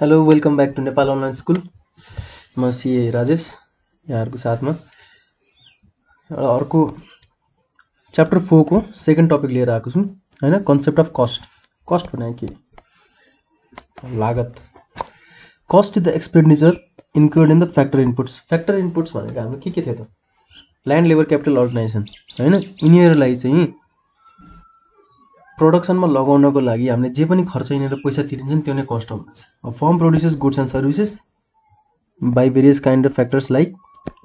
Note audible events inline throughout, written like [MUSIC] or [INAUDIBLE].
Hello welcome back to Nepal online school म सिए राजेश यहाँहरूको साथमा एउटा अर्को च्याप्टर फोरको सेकेन्ड टपिक लिएर आएको छु होइन कन्सेप्ट अफ कस्ट कस्ट भने के लागत cost is the expenditure include in the factor inputs factor inputs भनेको हाम्रो के के थियो त ल्यान्ड लेबर क्यापिटल अर्गनाइजेसन होइन यिनीहरूलाई चाहिँ प्रोडक्सनमा लगाउनको लागि हामीले जे पनि खर्च यिनीहरू पैसा तिरिन्छ नि त्यो नै कस्ट हो। भन्छ firm produces goods and services by various kind of factors like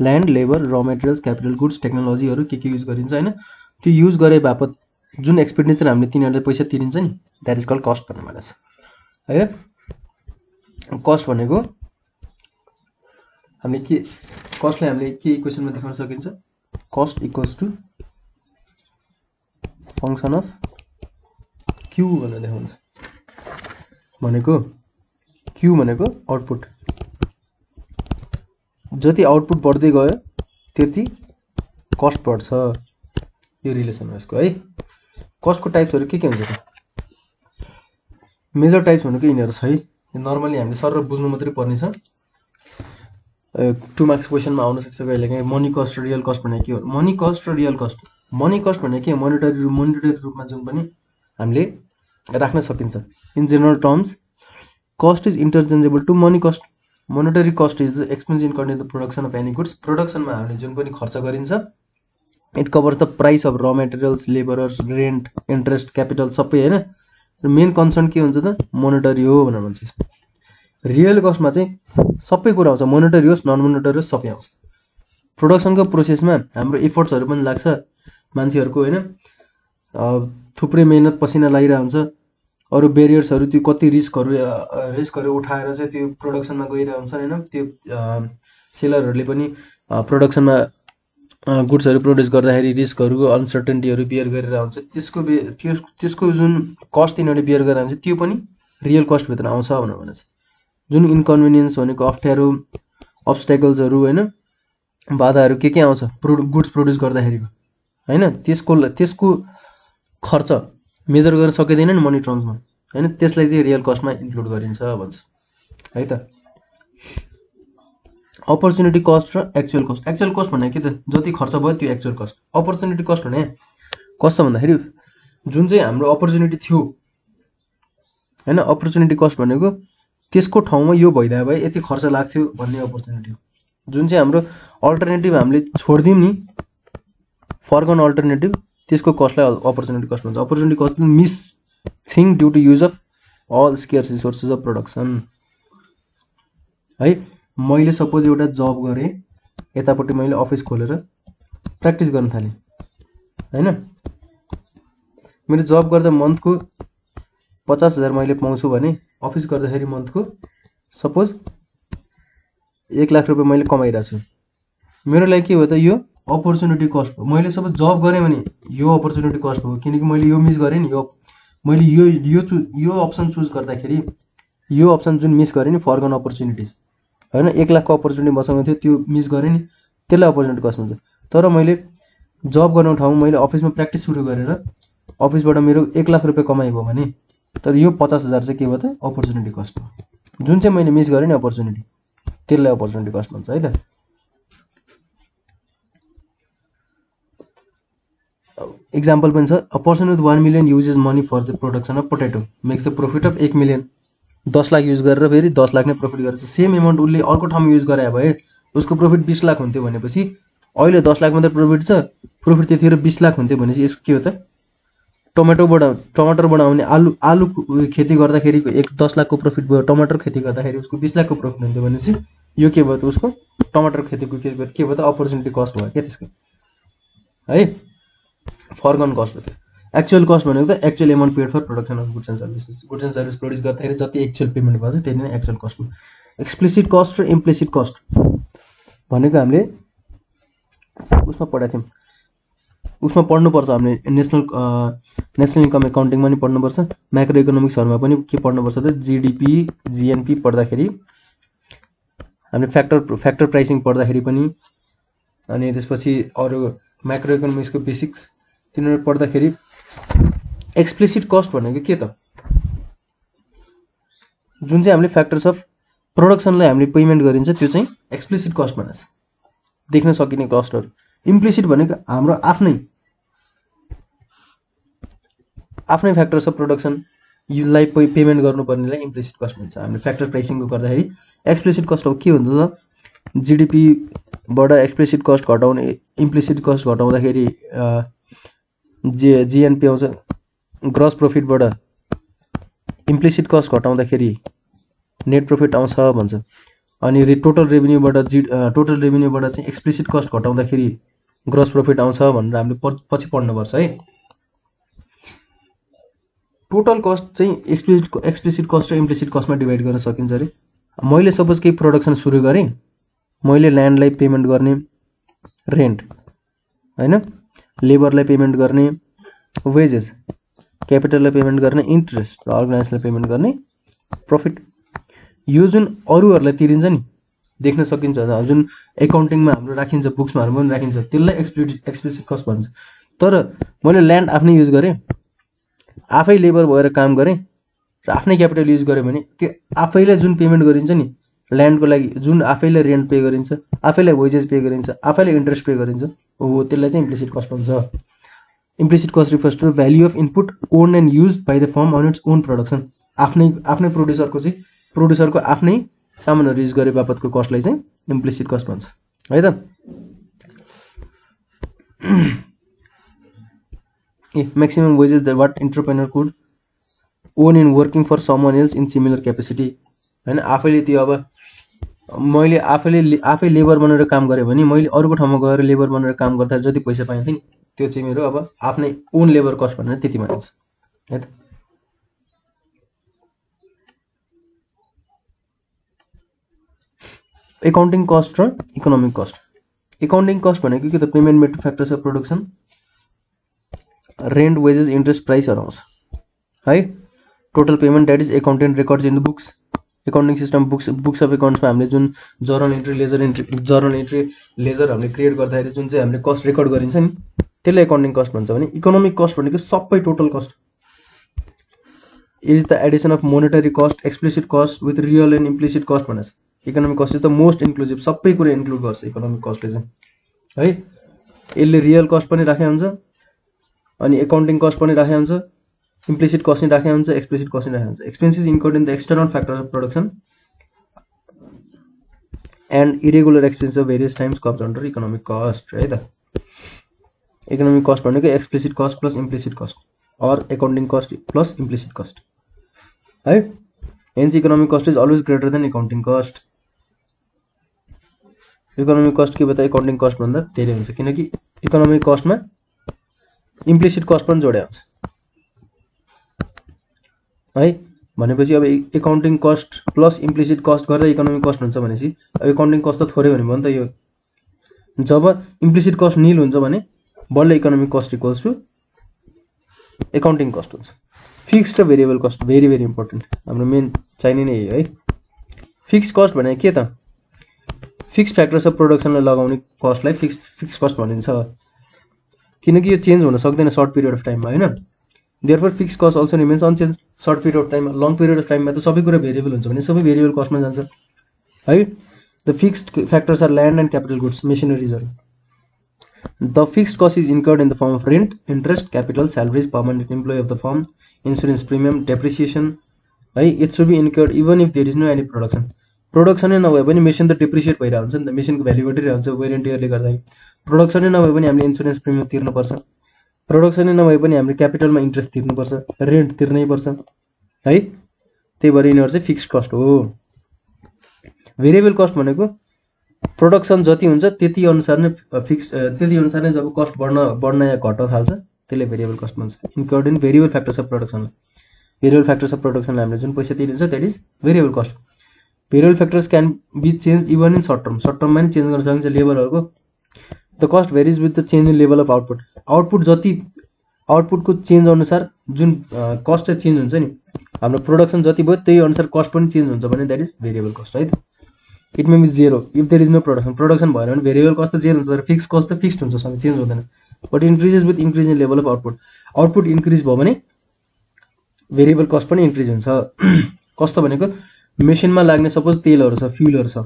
land labour raw materials capital goods टेक्नोलोजीहरू के के युज गरिन्छ होइन? त्यो युज गरे बापत जुन एक्सपेन्डिचर हामीले तिनीहरूले पैसा तिरिन्छ नि द्याट इज कल कस्ट भन्ने भनेको छ। है कस्ट भनेको हामीले के कस्टलाई हामीले के इक्वेसनमा देखाउन सकिन्छ? Cost equals to function of Q भनेर देखाउँछ। भनेको क्यु भनेको आउटपुट जति आउटपुट बढ्दै गयो त्यति कस्ट बढ्छ। यो रिलेसन हो यसको है। कस्टको टाइप्सहरू के के हुन्छ त? मेजर टाइप्स भनेको यिनीहरू छ है। नर्मली हामीले सर बुझ्नु मात्रै पर्ने छ टु मार्क्स क्वेसनमा आउन सक्छ कहिलेकाहीँ मनी कस्ट र रियल कस्ट भनेको के हो? मनी कस्ट र रियल कस्ट मनी कस्ट भनेको के? मोनिटरी मोनिटरी रूपमा जुन पनि हामीले राख्न सकिन्छ। In general terms cost is interchangeable to money cost monetary cost is the expense in the production of any goods प्रोडक्सनमा हामीले जुन पनि खर्च गरिन्छ it covers the price of raw materials labourers rent interest capital सबै होइन? Main concern के हुन्छ त? मोनिटरी हो भनेर भन्छ। यसमा रियल कस्टमा चाहिँ सबै कुरा आउँछ। मोनिटरी होस् नन मोनिटरी होस् सबै आउँछ। प्रोडक्सनको प्रोसेसमा हाम्रो इफोर्ट्सहरू पनि लाग्छ मान्छेहरूको होइन? थुप्रै मेहनत पसिना लागिरहेको हुन्छ अरू बेरियर्सहरू त्यो कति रिस्कहरू रिस्कहरू उठाएर चाहिँ त्यो प्रोडक्सनमा गइरहेको हुन्छ होइन? त्यो सेलरहरूले पनि प्रोडक्सनमा गुड्सहरू प्रड्युस गर्दाखेरि रिस्कहरू अनसर्टेन्टीहरू बियर गरेर हुन्छ त्यसको बे त्यो त्यसको जुन कस्ट तिनीहरूले बियर गरेर हुन्छ त्यो पनि रियल कस्टभित्र आउँछ भनेर भनेको छ। जुन इन्कन्भिनियन्स भनेको अप्ठ्यारो अब्सटेकल्सहरू होइन? बाधाहरू के के आउँछ? प्रो गुड्स प्रड्युस गर्दाखेरिको होइन? त्यसको त्यसको खर्च मेजर गर्न सकिँदैन नि मनी टर्म्समा होइन? त्यसलाई चाहिँ रियल कस्टमा इन्क्लुड गरिन्छ भन्छ। है त? अपर्च्युनिटी कस्ट र एक्चुअल कस्ट एक्चुअल कस्ट भनेको के त? जति खर्च भयो त्यो एक्चुअल कस्ट अपर्च्युनिटी कस्ट भने कस्तो भन्दाखेरि जुन चाहिँ हाम्रो अपर्च्युनिटी थियो होइन? अपर्च्युनिटी कस्ट भनेको त्यसको ठाउँमा यो भइदियो भए यति खर्च लाग्थ्यो भन्ने अपर्च्युनिटी जुन चाहिँ हाम्रो अल्टरनेटिभ हामीले छोडिदिउँ नि फर्कन अल्टरनेटिभ त्यसको कस्टलाई अपर्च्युनिटी कस्ट भन्छ। Opportunity cost miss thing due to use of all scarce resources of production है? मैले सपोज एउटा जब गरेँ यतापट्टि मैले अफिस खोलेर प्र्याक्टिस गर्न थालेँ। होइन? मेरो जब गर्दा मन्थको पचास हजार मैले पाउँछु भने अफिस गर्दाखेरि मन्थको सपोज एक लाख रुपियाँ मैले कमाइरहेको छु। मेरो लागि के हो त यो? अपर्च्युनिटी कस्ट भयो। मैले सबै जब गरेँ भने यो अपर्च्युनिटी कस्ट भयो किनकि मैले यो मिस गरेँ नि यो मैले यो यो चु यो अप्सन चुज गर्दाखेरि यो अप्सन जुन मिस गरेँ नि फर्कन अपर्च्युनिटिज होइन एक लाखको अपर्च्युनिटी मसँग थियो त्यो मिस गरेँ नि त्यसलाई अपर्च्युनिटी कस्ट हुन्छ तर मैले जब गर्ने ठाउँमा मैले अफिसमा प्र्याक्टिस सुरु गरेर अफिसबाट मेरो एक लाख रुपियाँ कमाइ भयो भने तर यो पचास हजार चाहिँ के भयो त? अपर्च्युनिटी कस्ट हो जुन चाहिँ मैले मिस गरेँ नि अपर्च्युनिटी त्यसलाई अपर्च्युनिटी कस्ट भन्छ है त? इक्जाम्पल पनि छ. A person with one million uses money for the production of potato makes the profit of एक मिलियन दस लाख युज गरेर फेरि दस लाख नै प्रफिट गरेछ। सेम एमाउन्ट उसले अर्को ठाउँमा युज गरायो भए उसको प्रफिट बिस लाख हुन्थ्यो भनेपछि अहिले दस लाख मात्रै प्रफिट छ प्रफिट त्यतिखेर बिस लाख हुन्थ्यो भनेपछि यसको के हो त? टमाटोबाट टमाटरबाट आउने आलु आलु खेती गर्दाखेरि एक दस लाखको प्रफिट भयो। टमाटर खेती गर्दाखेरि उसको बिस लाखको प्रफिट हुन्थ्यो भनेपछि यो के भयो त उसको? टमाटर खेतीको के भयो त? अपर्च्युनिटी कस्ट भयो क्या त्यसको? है? फर्कन कस्ट हो त्यो। एक्चुअल कस्ट भनेको त actual amount paid for production of goods and services goods and service produce गर्दाखेरि जति एक्चुअल पेमेन्ट भएको छ त्यति नै एक्चुअल कस्ट हो। एक्सप्लिसिट कस्ट र इम्प्लिसिट कस्ट भनेको हामीले उसमा पढाएको थियौँ। उसमा पढ्नुपर्छ हामीले नेसनल नेसनल इन्कम एकाउन्टिङमा पनि पढ्नुपर्छ। म्याक्रो इकोनोमिक्सहरूमा पनि के पढ्नुपर्छ त? जिडिपी जिएनपी पढ्दाखेरि हामीले फ्याक्टर फ्याक्टर प्राइसिङ पढ्दाखेरि पनि अनि त्यसपछि अरू म्याक्रो इकोनोमिक्सको बेसिक्स तिनीहरू पढ्दाखेरि एक्सप्लिसिट कस्ट भनेको के त? जुन चाहिँ हामीले फ्याक्टर्स अफ प्रोडक्सनलाई हामीले पेमेन्ट गरिन्छ त्यो चाहिँ एक्सप्लिसिट कस्ट भनिन्छ देख्न सकिने कस्टहरू इम्प्लिसिट भनेको हाम्रो आफ्नै आफ्नै फ्याक्टर्स अफ प्रोडक्सन युलाई पेमेन्ट गर्नुपर्नेलाई इम्प्लिसिट कस्ट भन्छ। हामीले फ्याक्टर प्राइसिङको गर्दाखेरि एक्सप्लिसिट कस्ट अब के हुन्छ त? जिडिपीबाट एक्सप्लिसिट कस्ट घटाउने इम्प्लिसिट कस्ट घटाउँदाखेरि जे जिएनपी आउँछ ग्रस प्रफिटबाट इम्प्लिसिट कस्ट घटाउँदाखेरि नेट प्रफिट आउँछ भन्छ। अनि रे टोटल रेभिन्यूबाट जि टोटल रेभिन्यूबाट चाहिँ एक्सप्लिसिट कस्ट घटाउँदाखेरि ग्रस प्रफिट आउँछ भनेर हामीले पछि पढ्नुपर्छ है। टोटल कस्ट चाहिँ एक्सप्लिसिट एक्सप्लिसिट कस्ट र इम्प्लिसिट कस्टमा डिभाइड गर्न सकिन्छ अरे। मैले सपोज केही प्रोडक्सन सुरु गरेँ मैले ल्यान्डलाई पेमेन्ट गर्ने रेन्ट होइन? लेबरलाई पेमेन्ट गर्ने वेजेस क्यापिटललाई पेमेन्ट गर्ने इन्ट्रेस्ट र अर्गनाइजलाई पेमेन्ट गर्ने प्रफिट। यो जुन अरूहरूलाई तिरिन्छ नि देख्न सकिन्छ जुन एकाउन्टिङमा हाम्रो राखिन्छ बुक्समा पनि राखिन्छ त्यसलाई एक्सप्लिट एक्सप्लिसिट कस्ट भन्छ। तर मैले ल्यान्ड आफ्नै युज गरेँ आफै लेबर भएर काम गरेँ र आफ्नै क्यापिटल युज गरेँ भने त्यो आफैलाई जुन पेमेन्ट गरिन्छ नि ल्यान्डको लागि जुन आफैलाई रेन्ट पे गरिन्छ आफैलाई वेजेस पे गरिन्छ आफैलाई इन्ट्रेस्ट पे गरिन्छ हो त्यसलाई चाहिँ इम्प्लिसिट कस्ट भन्छ। Implicit cost refers to value of input own and use by the firm on its own production आफ्नै आफ्नै प्रड्युसरको चाहिँ प्रड्युसरको आफ्नै सामानहरू युज गरे बापतको कस्टलाई चाहिँ इम्प्लिसिट कस्ट भन्छ। है त? [CLEARS THROAT] If maximum wages that what entrepreneur could own in working for someone else in similar capacity. होइन आफैले त्यो अब मैले आफैले आफै लेबर बनेर काम गरेँ भने मैले अरूको ठाउँमा गएर लेबर बनेर काम गर्दा जति पैसा पाइन्थेँ नि त्यो चाहिँ मेरो अब आफ्नै ओन लेबर कस्ट भनेर त्यति भनिन्छ। है त? एकाउन्टिङ कस्ट र इकोनोमिक कस्ट एकाउन्टिङ कस्ट भनेको के त? Payment made to factors of production rent wages interest प्राइसहरू आउँछ है? Total payment that is accountant records in the books accounting system books books of एकाउन्ट्समा हामीले जुन journal entry ledger entry journal entry ledger हामीले create गर्दाखेरि जुन चाहिँ हामीले कस्ट रेकर्ड गरिन्छ नि त्यसलाई एकाउन्टिङ कस्ट भन्छ भने इकोनोमिक कस्ट भनेको सबै total cost it is the addition of monetary cost explicit cost with real and implicit cost भनेर economic cost is the most inclusive सबै कुरो इन्क्लुड गर्छ इकोनोमिक कस्टले चाहिँ। है? यसले रियल कस्ट पनि राखेको हुन्छ अनि एकाउन्टिङ कस्ट पनि राखेको हुन्छ। इम्प्लिसिट कस्ट नि राखेको हुन्छ एक्सप्लिसिट कस्ट नि राखेको हुन्छ expenses include in the external factor of production and irregular expense of various times comes under economic cost है त इकोनोमिक कस्ट भनेको explicit cost plus implicit cost or accounting cost plus implicit cost है hence economic cost is always greater than accounting cost economic cost के भयो त accounting cost भन्दा धेरै हुन्छ किनकि इकोनोमिक कस्टमा इम्प्लिसिट कस्ट पनि जोड्या हुन्छ है? भनेपछि अब accounting cost plus implicit cost गरेर इकोनोमिक कस्ट हुन्छ भनेपछि अब एकाउन्टिङ कस्ट त थोरै हुने भयो नि त यो जब इम्प्लिसिट कस्ट निल हुन्छ भने बल्ल economic cost equals to accounting cost हुन्छ। फिक्स्ड र variable cost very very important हाम्रो मेन चाहिने नै है फिक्स कस्ट भने के त? फिक्स फ्याक्टर्स अफ प्रोडक्सनलाई लगाउने कस्टलाई फिक्स फिक्स कस्ट भनिन्छ। किनकि यो चेन्ज हुन सक्दैन सर्ट पिरियड अफ टाइममा होइन? Therefore fix cost also remains unchanged short period of टाइममा लङ पिरियड अफ टाइममा त सबै कुरा भेरिएबल हुन्छ भने सबै भेरिएबल कस्टमा जान्छ है the fixed factors are land and capital goods मेसिनरिजहरू the fixed cost is incurred in the form of rent interest capital salaries permanent employee of the firm insurance premium depreciation है it should be incurred even if there is no any production प्रोडक्सनै नभए पनि machine त depreciate भइरहेको हुन्छ नि त मेसिनको value घटिरहेको हुन्छ वेरेन्टियरले गर्दाखेरि प्रोडक्सनै नभए पनि हामीले इन्सुरेन्स प्रिमियम तिर्नुपर्छ प्रोडक्सनै नभए पनि हामीले क्यापिटलमा इन्ट्रेस्ट तिर्नुपर्छ रेन्ट तिर्नै पर्छ है? त्यही भएर यिनीहरू चाहिँ फिक्स्ड कस्ट हो। भेरिएबल कस्ट भनेको प्रोडक्सन जति हुन्छ त्यति अनुसार नै फिक्स त्यति अनुसार नै जब कस्ट बढ्न बढ्न या घट्न थाल्छ त्यसले भेरिएबल कस्ट भन्छ। Incurred in variable factors of प्रोडक्सनलाई variable factors of प्रोडक्सनलाई हामीले जुन पैसा तिरिन्छ that is variable cost variable factors can be change even in short term short टर्ममा पनि चेन्ज गर्न सकिन्छ लेबरहरूको the cost varies with the change in level of output output जति आउटपुटको change अनुसार जुन कस्ट चेन्ज हुन्छ नि हाम्रो प्रोडक्सन जति भयो त्यही अनुसार कस्ट पनि चेन्ज हुन्छ भने द्याट इज भेरिएबल कस्ट है त it may be zero if there is no production production भएन भने भेरिएबल कस्ट त जेरो हुन्छ तर फिक्स कस्ट त फिक्स्ड हुन्छ सँग चेन्ज हुँदैन. But increases with increase in level of output output increase भयो भने भेरिएबल कस्ट पनि इन्क्रिज हुन्छ. [CLEARS THROAT] कस्तो भनेको मेसिनमा लाग्ने सपोज तेलहरू छ फ्युलहरू छ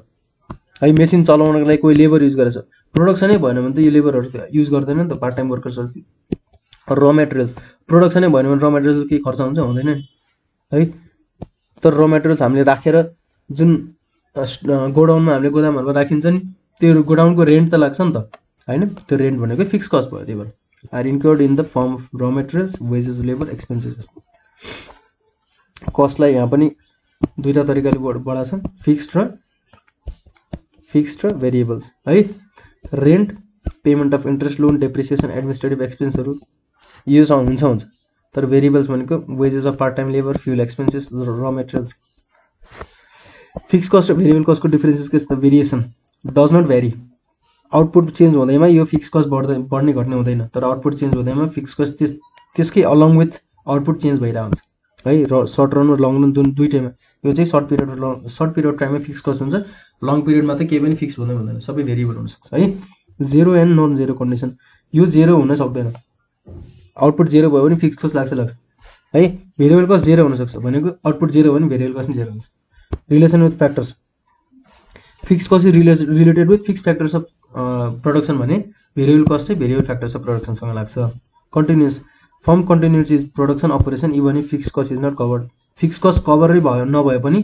है मेसिन चलाउनको लागि कोही लेबर युज गरेछ। प्रोडक्सनै भएन भने त यो लेबरहरू युज गर्दैन नि त पार्ट टाइम वर्कर्सहरू र मेटेरियल्स प्रोडक्सनै भएन भने र मेटेरियल्स केही खर्च हुन्छ? हुँदैन नि। है? तर र मेटेरियल्स हामीले राखेर जुन गोडाउनमा हामीले गोदामहरूमा राखिन्छ नि त्यो गोडाउनको रेन्ट त लाग्छ नि त। होइन? त्यो रेन्ट भनेको फिक्स कस्ट भयो त्यही भएर। Are include in the firm of raw materials wages labour expenses कस्टलाई यहाँ पनि दुईवटा तरिकाले बढा छ। फिक्स्ड र फिक्स्ड र भेरिएबल्स है rent payment of interest loan depreciation administrative एक्सपेन्सहरू यो हुन्छ तर variables wages of part time labour fuel expenses raw materials fix cost र भेरिएबल कस्टको डिफरेन्सेस के छ does not vary output change हुँदैमा यो फिक्स कस्ट बढ्दै बढ्ने घट्ने हुँदैन तर आउटपुट चेन्ज हुँदैमा फिक्स कस्ट त्यस त्यसकै विथ आउटपुट चेन्ज भइरहेको है र सर्ट रन र लङ रन जुन दुइटैमा यो चाहिँ सर्ट पिरियड र लङ सर्ट पिरियड टाइममा फिक्स कस्ट हुन्छ लङ पिरियडमा त केही पनि फिक्स हुँदै हुँदैन। सबै भेरिएबल हुनसक्छ है। Zero and non zero condition यो जेरो हुन सक्दैन। आउटपुट जेरो भयो भने फिक्स कस्ट लाग्छ लाग्छ। है भेरिएबल कस्ट जेरो हुनसक्छ भनेको आउटपुट जेरो भयो भने भेरिएबल कस्ट जेरो हुन्छ। Relation with factors fix cost relate related with fix factors of production भने variable cost variable factors of प्रडक्सनसँग लाग्छ। Continues firm continues is production operation even if fix cost is not covered fix cost कभरै भयो नभए पनि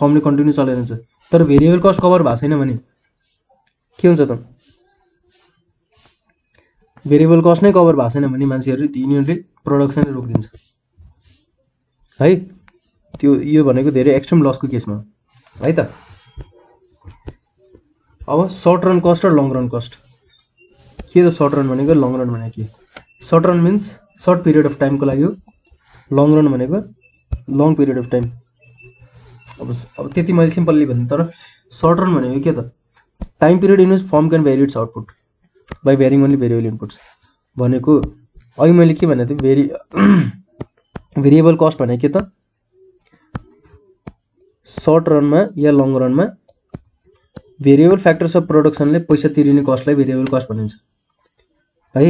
फर्मले continue चलाइरहन्छ तर variable cost cover भएको छैन भने के हुन्छ त? भेरिएबल कस्ट नै कभर भएको छैन भने मान्छेहरू यिनीहरूले प्रडक्सनै रोकिदिन्छ। है? त्यो यो भनेको धेरै एक्सट्रिम लसको केसमा है। त? अब सर्ट रन कस्ट र लङ रन कस्ट के त सर्ट रन भनेको? लङ रन भनेको के? Short run means short period of टाइमको लागि हो। लङ रन भनेको लङ पिरियड अफ टाइम अब अब त्यति मैले सिम्पल्ली भने तर सर्ट रन भनेको के त? Time period invest firm can vary its output by varying only variable inputs भनेको अघि मैले के भनेको थिएँ भेरि भेरिएबल कस्ट भनेको के त? सर्ट रनमा या लङ रनमा भेरिएबल फ्याक्टर्स अफ प्रडक्सनले पैसा तिरिने कस्टलाई भेरिएबल कस्ट भनिन्छ। है?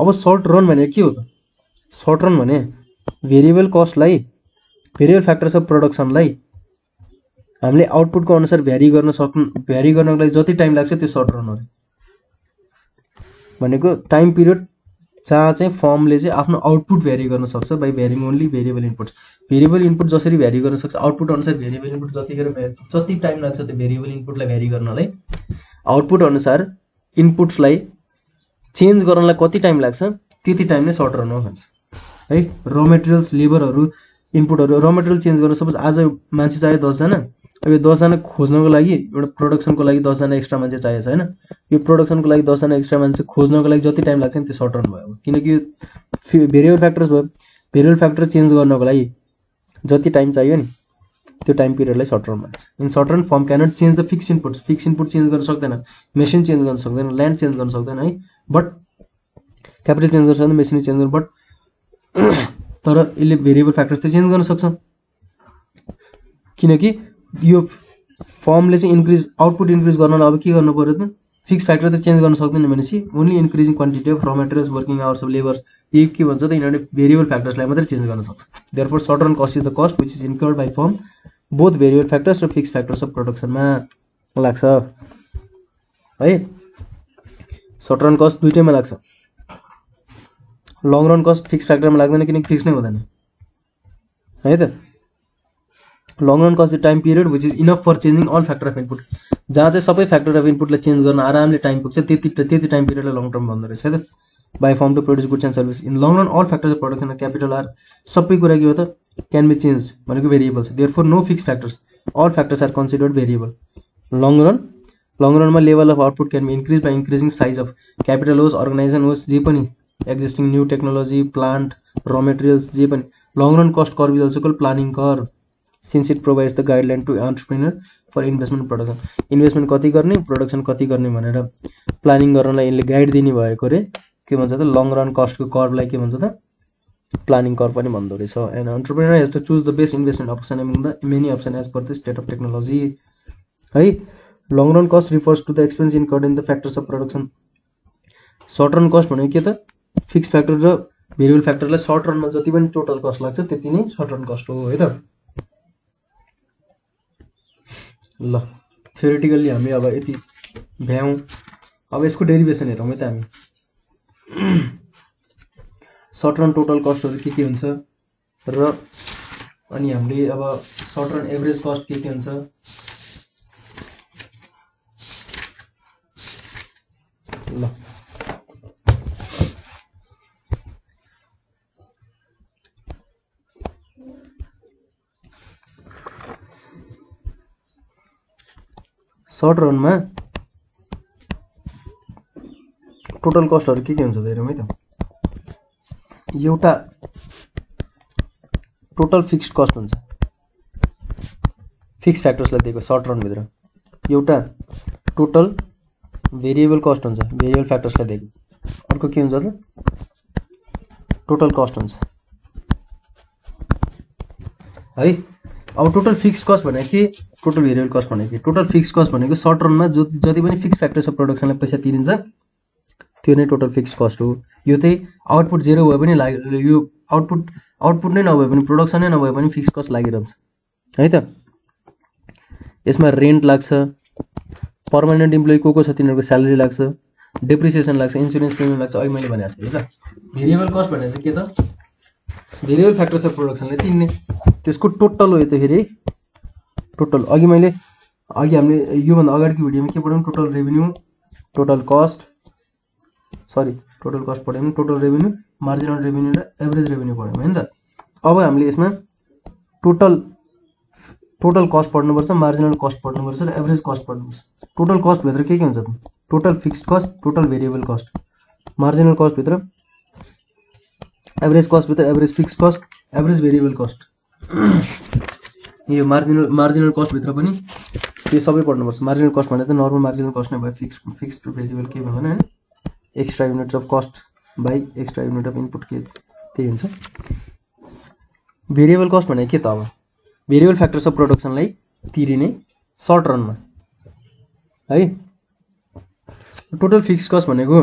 अब सर्ट रन भनेको के हो त? सर्ट रन भने भेरिएबल कस्टलाई भेरिएबल फ्याक्टर्स अफ प्रडक्सनलाई हामीले आउटपुटको अनुसार भ्यारी गर्न सक्नु भ्यारी गर्नको लागि जति टाइम लाग्छ त्यो सर्ट रन हो भनेको टाइम पिरियड जहाँ चाहिँ फर्मले चाहिँ आफ्नो आउटपुट भ्यारी गर्न सक्छ by varying only variable inputs variable input जसरी भ्यारी गर्न सक्छ आउटपुट अनुसार भेरिएबल इनपुट जतिखेर जति टाइम लाग्छ त्यो भेरिएबल इनपुटलाई भ्यारी गर्नलाई आउटपुट अनुसार इनपुट्सलाई चेन्ज गर्नलाई कति टाइम लाग्छ? त्यति टाइम नै सर्ट रनमा भन्छ। है र मेटेरियल्स लेबरहरू इनपुटहरू र मेटेरियल चेन्ज गर्न सपोज आज मान्छे चाहियो दसजना अब यो दसजना खोज्नको लागि एउटा प्रोडक्सनको लागि दसजना एक्स्ट्रा मान्छे चाहिएको छ होइन? यो प्रोडक्सनको लागि दसजना एक्स्ट्रा मान्छे खोज्नको लागि जति टाइम लाग्छ नि त्यो सर्ट रन भयो। किनकि भेरिएबल फ्याक्टर्स भयो। भेरिएबल फ्याक्टर चेन्ज गर्नको लागि जति टाइम चाहियो नि त्यो टाइम पिरियडलाई सर्ट रन भन्छ। In short run firm cannot change the fix input fix input change गर्न सक्दैन। मेसिन चेन्ज गर्न सक्दैन। ल्यान्ड चेन्ज गर्न सक्दैन है? बट क्यापिटल चेन्ज गर्न सक्दैन मेसिन चेन्ज गर्न बट तर यसले भेरिएबल फ्याक्टर्स चाहिँ चेन्ज गर्न सक्छ। किनकि यो फर्मले चाहिँ इन्क्रिज आउटपुट इन्क्रिज गर्नलाई अब के गर्नु पऱ्यो त? फिक्स फ्याक्टर त चेन्ज गर्न सक्दैन भनेपछि only increasing quantity of raw materials working hours of labours यही के भन्छ त यिनीहरूले भेरिएबल फ्याक्टर्सलाई मात्रै चेन्ज गर्न सक्छ। Therefore short run cost is the cost which is incurred by firm both variable factors र फिक्स फ्याक्टर्स अफ प्रडक्सनमा लाग्छ। है? सर्ट रन कस्ट दुइटैमा लाग्छ लङ रन कस्ट फिक्स फ्याक्टरमा लाग्दैन किनकि फिक्स नै हुँदैन है त long run cost the time period which is enough for changing all factor of input जहाँ चाहिँ सबै फ्याक्टर अफ इनपुटलाई चेन्ज गर्न आरामले टाइम पुग्छ त्यति त्यति टाइम पिरियडलाई लङ टर्म भन्दो रहेछ है त by firm to produce goods and service in long run all factors of production capital are सबै कुरा के हो त क्यान बी चेन्ज भनेको भेरिएबल छ therefore no fix factors all factors are considered variable long run long रनमा level of output can be increase by increasing size of capital होस् organisation होस् जे पनि existing new technology plant raw materials जे पनि. Long run cost curve is also call planning curve since it provides the guideline to entrepreneur for investment production investment कति गर्ने production कति गर्ने भनेर प्लानिङ गर्नलाई यसले गाइड दिने भएको रे के भन्छ त? लङ रन कस्टको कर्भलाई के भन्छ त? प्लानिङ कर्भ पनि भन्दो रहेछ। And entrepreneur has to choose the best investment option among the many option as per the state of technology है? Long run cost refers to the expense incurred in the factors of production short run cost भनेको के त? Fix factor र variable फ्याक्टरलाई short रनमा जति पनि total cost लाग्छ त्यति नै सर्ट रन कस्ट हो है त? ल थ्योरिटिकल्ली हामी अब यति भ्याउँ। अब यसको डेरिभेसन हेरौँ है त हामी। सर्ट रन टोटल कस्टहरू के के हुन्छ? र अनि हामीले अब सर्ट रन एभरेज कस्ट के के हुन्छ? सर्ट रनमा टोटल कस्टहरू के के हुन्छ हेरौँ है त? एउटा टोटल फिक्स्ड कस्ट हुन्छ। फिक्स फ्याक्टर्सलाई दिएको सर्ट रनभित्र एउटा टोटल भेरिएबल कस्ट हुन्छ। भेरिएबल फ्याक्टर्सलाई दिएको अर्को के हुन्छ त? टोटल कस्ट हुन्छ। है? अब टोटल फिक्स कस्ट भनेको के? टोटल भेरिएबल कस्ट भनेको टोटल फिक्स कस्ट भनेको सर्ट रनमा जो जति पनि फिक्स फ्याक्टर्स अफ प्रोडक्सनलाई पैसा तिरिन्छ त्यो नै टोटल फिक्स कस्ट हो। यो चाहिँ आउटपुट जेरो भए पनि लाग यो आउटपुट आउटपुट नै नभए पनि प्रोडक्सन नै नभए पनि फिक्स कस्ट लागिरहन्छ। है त? यसमा रेन्ट लाग्छ। पर्मानेन्ट इम्प्लोइ को को छ तिनीहरूको स्यालेरी लाग्छ डेप्रिसिएसन लाग्छ इन्सुरेन्स प्रिमियम लाग्छ अहिले मैले भने जस्तै त? भेरिएबल कस्ट भनेको चाहिँ के त? भेरिएबल फ्याक्टर्स अफ प्रोडक्सनले तिन्ने त्यसको टोटल हो यो त फेरि टोटल अघि मैले अघि हामीले योभन्दा अगाडिको भिडियोमा के पढ्यौँ? Total revenue total cost sorry total cost पढ्यौँ total revenue marginal revenue र एभरेज रेभेन्यू पढ्यौँ होइन त? अब हामीले यसमा टोटल टोटल कस्ट पढ्नुपर्छ मार्जिनल कस्ट पढ्नुपर्छ र एभरेज कस्ट पढ्नुपर्छ टोटल कस्टभित्र के के हुन्छ त? Total fixed cost total variable cost marginal कस्टभित्र average कस्टभित्र average fix cost average variable cost यो मार्जिनल मार्जिनल कस्टभित्र पनि त्यो सबै पढ्नुपर्छ मार्जिनल कस्ट भने त नर्मल मार्जिनल कस्ट नै भयो। फिक्स फिक्स्ड भेरिएबल के भयो भने होइन extra units of cost by extra unit of input के त्यही हुन्छ। भेरिएबल कस्ट भनेको के त अब? भेरिएबल फ्याक्टर्स अफ प्रोडक्सनलाई तिरिने सर्ट रनमा है? टोटल फिक्स कस्ट भनेको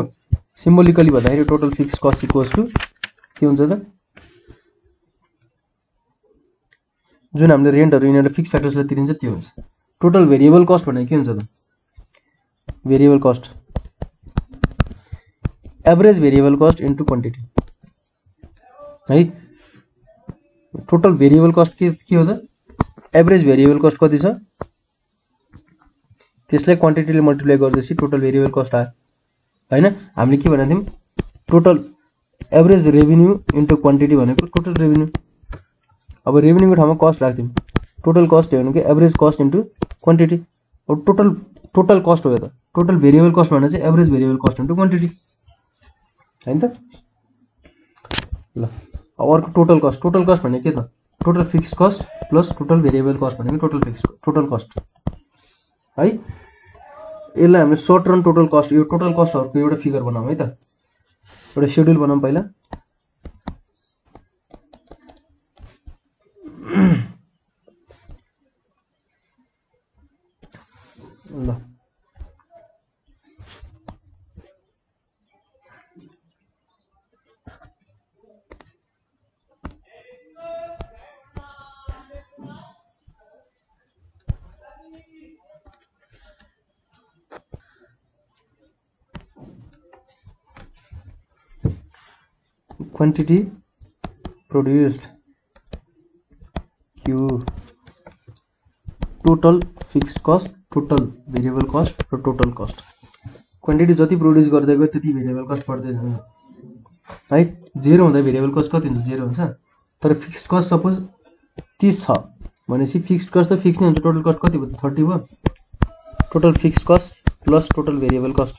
सिम्बोलिकली भन्दाखेरि total fix cost equals to के हुन्छ त? जुन हामीले रेन्टहरू यिनीहरू फिक्स फ्याक्टर्सलाई तिरिन्छ त्यो हुन्छ। टोटल भेरिएबल कस्ट भनेको के हुन्छ त? Variable cost average variable cost into quantity है? टोटल भेरिएबल कस्ट के के हो त? एभरेज भेरिएबल कस्ट कति छ? त्यसलाई क्वान्टिटीले मल्टिप्लाई गर्दैछ टोटल भेरिएबल कस्ट आयो। होइन? हामीले के भनेको थियौँ? Total average revenue into quantity भनेको टोटल रेभेन्यू अब रेभेन्यूको ठाउँमा कस्ट राख्थ्यौँ टोटल कस्ट हेर्नु कि एभरेज कस्ट इन्टु क्वान्टिटी अब टोटल टोटल कस्ट हो यो त। टोटल भेरिएबल कस्ट भने चाहिँ average variable cost into quantity होइन त? ल अब अर्को टोटल कस्ट टोटल कस्ट भनेको के त? Total fix cost plus total variable cost भनेको टोटल फिक्स टोटल कस्ट है यसलाई हामीले सर्ट रन टोटल कस्ट यो टोटल कस्टहरूको एउटा फिगर बनाऊँ है त एउटा सेड्युल बनाऊँ पहिला। ल quantity produced q. Total fixed cost total variable cost र total cost. क्वान्टिटी जति प्रड्युस गर्दै गयो त्यति भेरिएबल कस्ट बढ्दै जान्छ। है जेरो हुँदा भेरिएबल कस्ट कति हुन्छ? जेरो हुन्छ। तर फिक्स्ड कस्ट सपोज तिस छ। भनेपछि फिक्स्ड कस्ट त फिक्स नै हुन्छ। टोटल कस्ट कति भयो थर्टी भयो। Total fixed cost plus total variable cost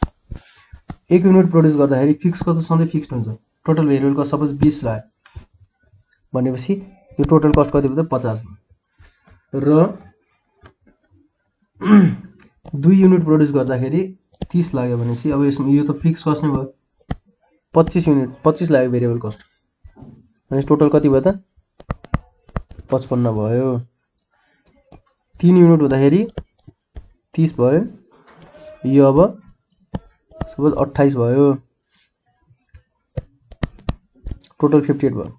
एक युनिट प्रड्युस गर्दाखेरि फिक्स कस्ट सधैँ फिक्स्ड हुन्छ। टोटल भेरिएबल कस्ट सपोज बिस लाग्यो। भनेपछि यो टोटल कस्ट कति भयो त पचास भयो। र [CLEARS THROAT] दुई युनिट प्रड्युस गर्दाखेरि तिस लाग्यो भनेपछि अब यसमा यो त फिक्स कस्ट नै भयो। पच्चिस युनिट पच्चिस लाग्यो भेरिएबल कस्ट भनेपछि टोटल कति भयो त? पचपन्न भयो। तिन युनिट हुँदाखेरि तिस भयो। यो अब सपोज अट्ठाइस भयो। टोटल फिफ्टी एट भयो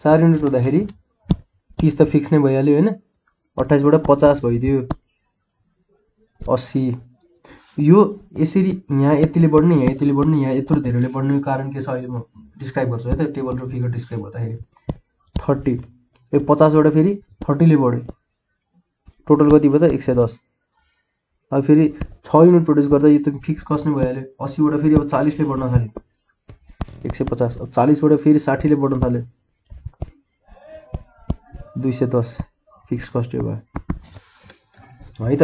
चार युनिट हुँदाखेरि तिस त फिक्स नै भइहाल्यो होइन। अट्ठाइसबाट पचास भइदियो। अस्सी। यो यसरी यहाँ यतिले बढ्ने यहाँ यतिले बढ्ने यहाँ यत्रो धेरैले बढ्ने कारण के छ अहिले म डिस्क्राइब गर्छु है त टेबल र फिगर डिस्क्राइब गर्दाखेरि। थर्टी ए पचासबाट फेरि थर्टीले बढ्यो। टोटल कति भयो त? एक सय दस। अब फेरि छ युनिट प्रड्युस गर्दा यो त फिक्स कस्ट नै भइहाल्यो। अस्सीबाट फेरि अब चालिसले बढ्न थाल्यो। एक सय पचास. अब चालिसबाट फेरि साठीले बढ्न थाल्यो दुई सय दस. फिक्स कस्ट यो भयो है त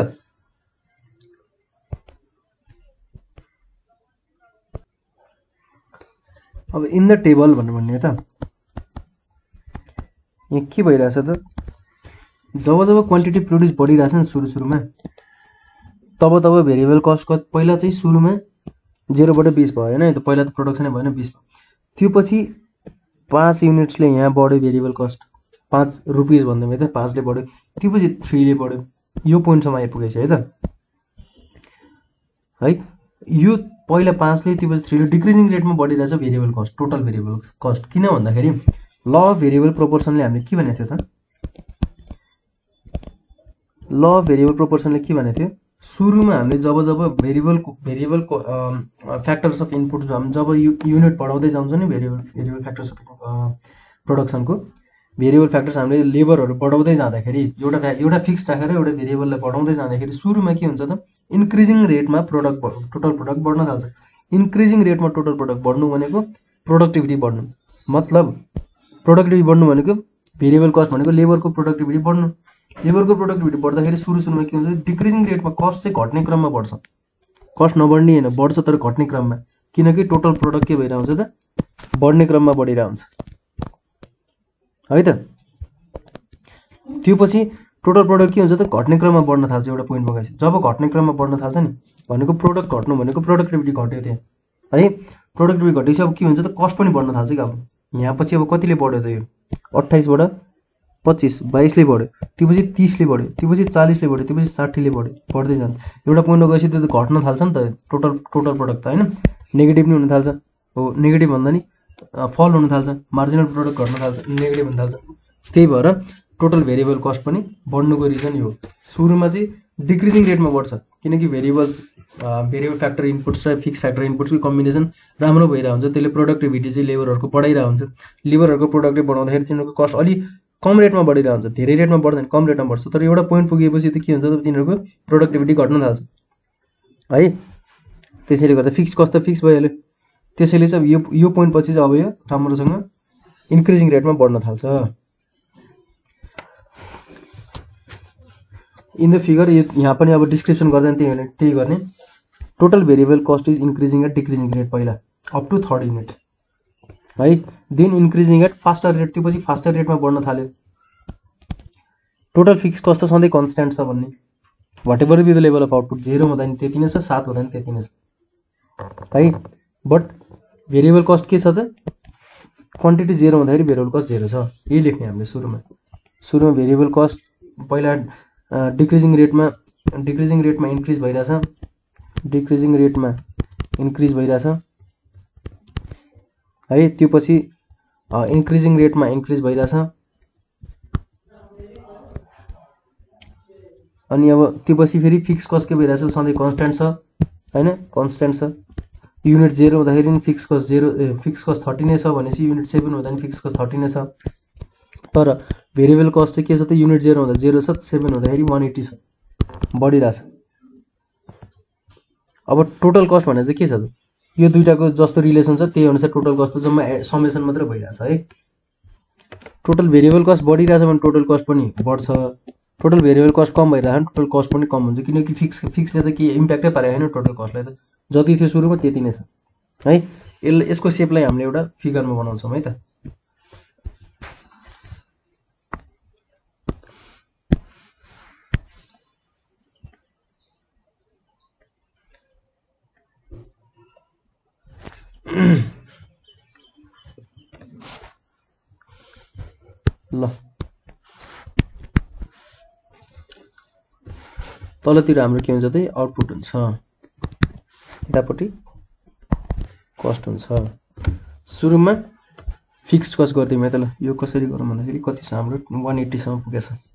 अब इन द टेबल भनेर भन्ने त यहाँ के भइरहेछ त? जब जब क्वान्टिटी प्रड्युस बढिरहेछ नि सुरु सुरुमा तब तब भेरिएबल कस्ट कति पहिला चाहिँ सुरुमा जेरोबाट बिस भयो होइन? त पहिला त प्रोडक्सनै भएन बिस त्यो पछि पाँच युनिट्सले यहाँ बढ्यो भेरिएबल कस्ट पाँच रुपिस भन्दैमा त पाँचले बढ्यो। त्यो पछि थ्रीले बढ्यो। यो पोइन्टसम्म आइपुगेछ है त? है? यो पहिला पाँचले त्यो पछि थ्रीले डिक्रिजिङ रेटमा बढिरहेछ variable cost total variable cost किन भन्दाखेरि ल भेरिएबल प्रोपोर्सनले हामीले के भनेको थियो त? ल भेरिएबल प्रोपोर्सनले के भनेको थियो? सुरुमा हामीले जब जब भेरिएबलको भेरिएबलको फ्याक्टर्स अफ इनपुट जब यु युनिट बढाउँदै जान्छौँ नि भेरिएबल भेरिएबल फ्याक्टर्स अफ प्रोडक्सनको भेरिएबल फ्याक्टर्स हामीले लेबरहरू बढाउँदै जाँदाखेरि एउटा फ्या एउटा फिक्स राखेर एउटा भेरिएबललाई बढाउँदै जाँदाखेरि सुरुमा के हुन्छ त? इन्क्रिजिङ रेटमा प्रोडक्ट टोटल प्रोडक्ट बढ्न थाल्छ। इन्क्रिजिङ रेटमा टोटल प्रोडक्ट बढ्नु भनेको प्रोडक्टिभिटी बढ्नु। मतलब प्रोडक्टिभिटी बढ्नु भनेको भेरिएबल कस्ट भनेको लेबरको प्रोडक्टिभिटी बढ्नु। लेबरको प्रोडक्टिभिटी बढ्दाखेरि सुरु सुरुमा के हुन्छ डिक्रिजिङ रेटमा कस्ट चाहिँ घट्ने क्रममा बढ्छ। कस्ट नबढ्ने होइन बढ्छ तर घट्ने क्रममा। किनकि टोटल प्रोडक्ट के भइरहेको हुन्छ त? बढ्ने क्रममा बढिरहेको हुन्छ। है त? त्यो पछि टोटल प्रोडक्ट के हुन्छ त? घट्ने क्रममा बढ्न थाल्छ एउटा पोइन्टमा गएपछि। जब घट्ने क्रममा बढ्न थाल्छ नि भनेको प्रोडक्ट घट्नु भनेको प्रोडक्टिभिटी घट्यो त्यहाँ है प्रोडक्टिभिटी घटेपछि अब के हुन्छ त? कस्ट पनि बढ्न थाल्छ कि अब? यहाँ पछि अब कतिले बढ्यो त यो? अट्ठाइसबाट पच्चिस बाइसले बढ्यो त्यो पछि तिसले बढ्यो त्यो पछि चालिसले बढ्यो त्यो पछि साठीले बढ्यो बढ्दै जान्छ। एउटा पोइन्टमा गएपछि त्यो त घट्न थाल्छ नि त टोटल टोटल प्रोडक्ट त होइन? नेगेटिभ नि हुन थाल्छ। हो नेगेटिभ भन्दा नि फल हुन थाल्छ मार्जिनल प्रोडक्ट घट्न थाल्छ नेगेटिभ हुन थाल्छ। त्यही भएर टोटल भेरिएबल कस्ट पनि बढ्नुको रिजन यो सुरुमा चाहिँ डिक्रिजिङ रेटमा बढ्छ किनकि भेरिएबल भेरिएबल फ्याक्टर इनपुट्स र फिक्स फ्याक्टर इनपुट्सको कम्बिनेसन राम्रो भइरहेको हुन्छ त्यसले प्रोडक्टिभिटी चाहिँ लेबरहरूको बढाइरहेको हुन्छ लेबरहरूको प्रोडक्टिभ बढाउँदाखेरि तिनीहरूको कस्ट अलिक कम रेटमा बढिरहेको हुन्छ धेरै रेटमा बढ्दैन कम रेटमा बढ्छ। तर एउटा पोइन्ट पुगेपछि त के हुन्छ त तिनीहरूको प्रोडक्टिभिटी घट्न थाल्छ। है? त्यसैले गर्दा फिक्स कस्ट त फिक्स भइहाल्यो। त्यसैले चाहिँ यो यो पोइन्ट पछि चाहिँ अब यो राम्रोसँग इन्क्रिजिङ रेटमा बढ्न थाल्छ। इन द फिगर यहाँ पनि अब डिस्क्रिप्सन गर्दा त्यही त्यही गर्ने। Total variable cost is increasing at decreasing rate पहिला। अप टु थर्ड युनिट है? Then increasing at faster rate त्यो पछि फास्टर रेटमा बढ्न थाल्यो। टोटल फिक्स कस्ट त सधैँ कन्सट्यान्ट छ भन्ने। Whatever be the level of output zero हुँदा नि त्यति नै छ सात हुँदा नि त्यति नै छ। है? बट भेरिएबल कस्ट के छ त? क्वान्टिटी जेरो हुँदाखेरि भेरिएबल कस्ट जेरो छ। यही लेख्ने हामीले सुरुमा। सुरुमा भेरिएबल कस्ट पहिला डिक्रिजिङ रेटमा डिक्रिजिङ रेटमा इन्क्रिज भइरहेछ। डिक्रिजिङ रेटमा इन्क्रिज भइरहेछ। है त्यो पछि इन्क्रिजिङ रेटमा इन्क्रिज भइरहेछ। अनि अब त्यो पछि फेरि फिक्स कस्ट के भइरहेछ सधैँ कन्सट्यान्ट छ होइन? कन्सट्यान्ट छ। युनिट जेरो हुँदाखेरि पनि fix cost zero fix cost thirty नै छ भनेपछि युनिट सेभेन हुँदा पनि फिक्स कस्ट थर्टी नै छ। तर भेरिएबल कस्ट चाहिँ के छ त? युनिट जेरो हुँदा जेरो छ सेभेन हुँदाखेरि वान एट्टी छ। बढिरहेछ। अब टोटल कस्ट भनेर चाहिँ के छ त? यो दुइटाको जस्तो रिलेसन छ त्यही अनुसार टोटल कस्ट जम्मा समेसन मात्रै भइरहेछ है। टोटल भेरिएबल कस्ट बढिरहेछ भने टोटल कस्ट पनि बढ्छ। टोटल भेरिएबल कस्ट कम भइरहेको भने टोटल कस्ट पनि कम हुन्छ किनकि फिक्स फिक्सले त के इम्प्याक्टै पारेको छैन टोटल कस्टलाई त। जति थियो सुरुमा त्यति नै छ है। यसको सेपलाई हामीले एउटा फिगरमा बनाउँछौँ है त। [CLEARS THROAT] ल। तलतिर हाम्रो के हुन्छ त आउटपुट हुन्छ। यतापट्टि कस्ट हुन्छ। सुरुमा फिक्स्ड कस्ट गरिदिउँ है त ल यो कसरी गरौँ भन्दाखेरि कति छ हाम्रो? वान एट्टीसम्म पुगेछ।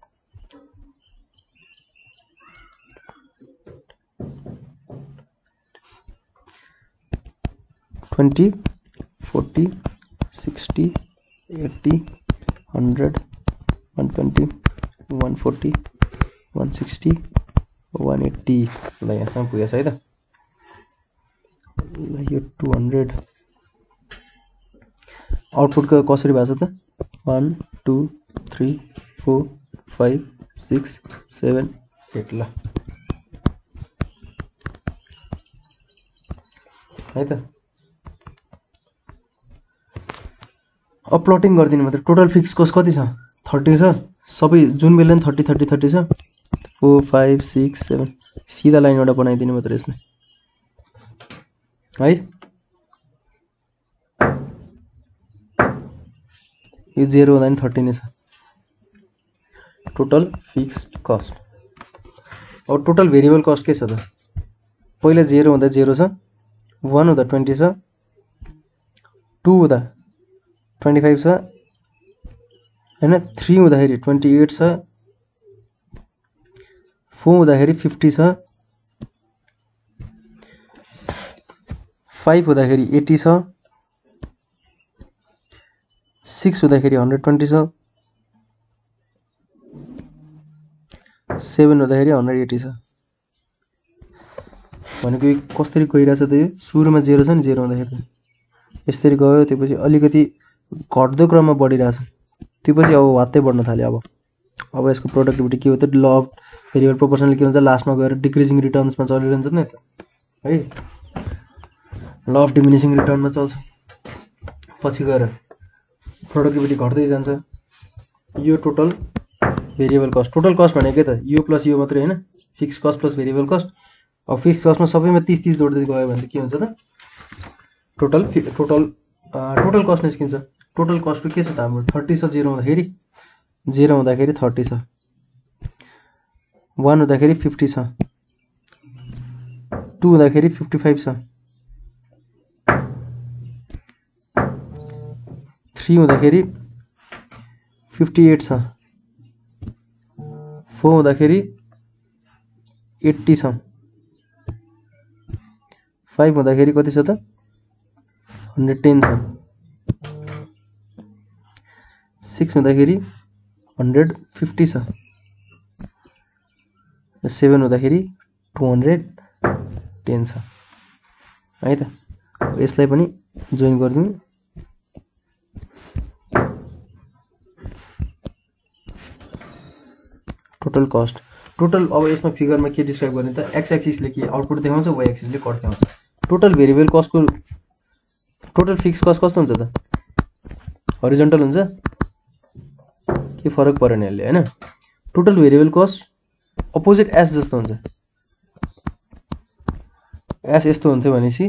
Twenty forty sixty eighty hundred one twenty one forty one sixty one eighty ल यहाँसम्म पुगेछ है त ल, यो टु हन्ड्रेड आउटपुट कसरी भएको छ त one two three four five six seven eight ल। है त अपलोडिङ गरिदिनु मात्रै। टोटल फिक्स कस्ट कति छ? थर्टी छ। सबै जुन बेला पनि थर्टी थर्टी थर्टी छ। फोर फाइभ सिक्स सेभेन सिधा लाइन एउटा बनाइदिनु मात्रै यसमा। है? यो जेरो हुँदा पनि थर्टी नै छ। टोटल फिक्स्ड कस्ट अब टोटल भेरिएबल कस्ट के छ त? पहिला जेरो हुँदा जेरो छ। वान हुँदा ट्वेन्टी छ। टू हुँदा ट्वेन्टी फाइभ छ होइन थ्री हुँदाखेरि ट्वेन्टी एट छ फोर हुँदाखेरि फिफ्टी छ फाइभ हुँदाखेरि एट्टी छ सिक्स हुँदाखेरि हन्ड्रेड ट्वेन्टी छ सेभेन हुँदाखेरि हन्ड्रेड एट्टी छ भनेको यो कसरी गइरहेछ त यो? सुरुमा जेरो छ नि जेरो हुँदाखेरि। यसरी गयो त्योपछि अलिकति घट्दो क्रममा बढिरहेछ। त्योपछि अब वात्तै बढ्न थाल्यो अब। अब यसको प्रोडक्टिभिटी के हो त ल अफ भेरिएबल प्रोपोर्सनल के हुन्छ लास्टमा गएर डिक्रिजिङ रिटर्न्समा चलिरहन्छ नि त। है? ल अफ डिमिनिसिङ रिटर्नमा चल्छ। पछि गएर प्रोडक्टिभिटी घट्दै जान्छ। यो total variable cost total cost भनेको त यो प्लस यो मात्रै होइन। Fix cost plus variable cost अब फिक्स कस्टमा सबैमा तिस तिस जोड्दै गयो भने के हुन्छ त? टोटल टोटल टोटल कस्ट निस्किन्छ। टोटल कस्टको के छ त हाम्रो? थर्टी छ जेरो हुँदाखेरि जेरो हुँदाखेरि थर्टी छ। वान हुँदाखेरि फिफ्टी छ। टू हुँदाखेरि फिफ्टी फाइभ छ। थ्री हुँदाखेरि फिफ्टी एट छ। फोर हुँदाखेरि एट्टी छ। फाइभ हुँदाखेरि कति छ त? हन्ड्रेड टेन छ। सिक्स हुँदाखेरि हन्ड्रेड फिफ्टी छ। र सेभेन हुँदाखेरि टु हन्ड्रेड टेन छ। है त? यसलाई पनि जोइन गरिदिउँ। टोटल कस्ट टोटल अब यसमा फिगरमा के डिस्क्राइब गर्ने त? एक्स एक्सिसले के आउटपुट देखाउँछ वाइ एक्सिसले कट देखाउँछ। टोटल भेरिएबल कस्टको टोटल फिक्स कस्ट कस्तो हुन्छ त? हरिजन्टल हुन्छ? के फरक परेन यसले होइन? Total variable cost opposite S जस्तो हुन्छ। एस यस्तो हुन्थ्यो भनेपछि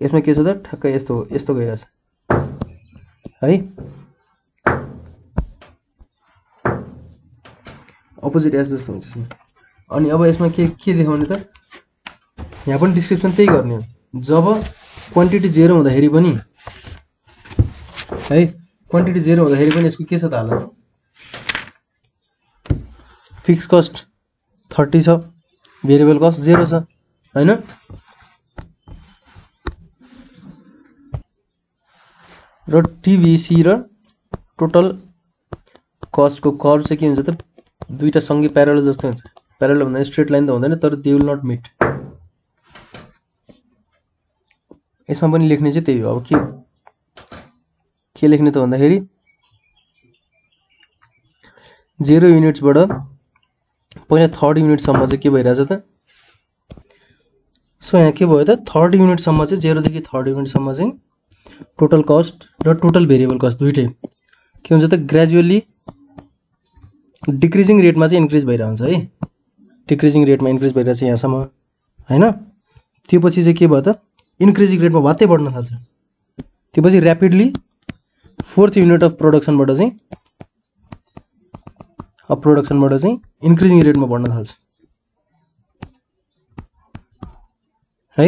यसमा के छ त? ठ्याक्कै यस्तो यस्तो गइरहेछ है? अपोजिट एस जस्तो हुन्छ यसमा। अनि अब यसमा के के देखाउने त? यहाँ पनि डिस्क्रिप्सन त्यही गर्ने हो। जब क्वान्टिटी जेरो हुँदाखेरि पनि है? क्वान्टिटी जेरो हुँदाखेरि पनि यसको के छ त हालत? फिक्स कस्ट थर्टी छ भेरिएबल कस्ट जेरो छ होइन? र टिभिसी र टोटल कस्टको कर्भ चाहिँ के हुन्छ त? दुईवटा सँगै प्यारल जस्तै हुन्छ। प्यारल भन्दा स्ट्रेट लाइन त हुँदैन तर दे विल नट मिट यसमा पनि लेख्ने चाहिँ त्यही हो। अब के के लेख्ने त भन्दाखेरि जेरो युनिट्सबाट पहिला थर्ड युनिटसम्म चाहिँ के भइरहेछ त? सो यहाँ के भयो त? थर्ड युनिटसम्म चाहिँ जेरोदेखि थर्ड युनिटसम्म चाहिँ टोटल कस्ट र टोटल भेरिएबल कस्ट दुइटै। के हुन्छ त? ग्रेजुअली डिक्रिजिङ रेटमा चाहिँ इन्क्रिज भइरहन्छ है। डिक्रिजिङ रेटमा इन्क्रिज भइरहेछ यहाँसम्म होइन? त्यो पछि चाहिँ के भयो त? इन्क्रिजिङ रेटमा वात्तै बढ्न थाल्छ। त्यो पछि ऱ्यापिडली फोर्थ युनिट अफ प्रोडक्सनबाट चाहिँ अब प्रोडक्सनबाट चाहिँ इन्क्रिजिङ रेटमा बढ्न थाल्छ। है?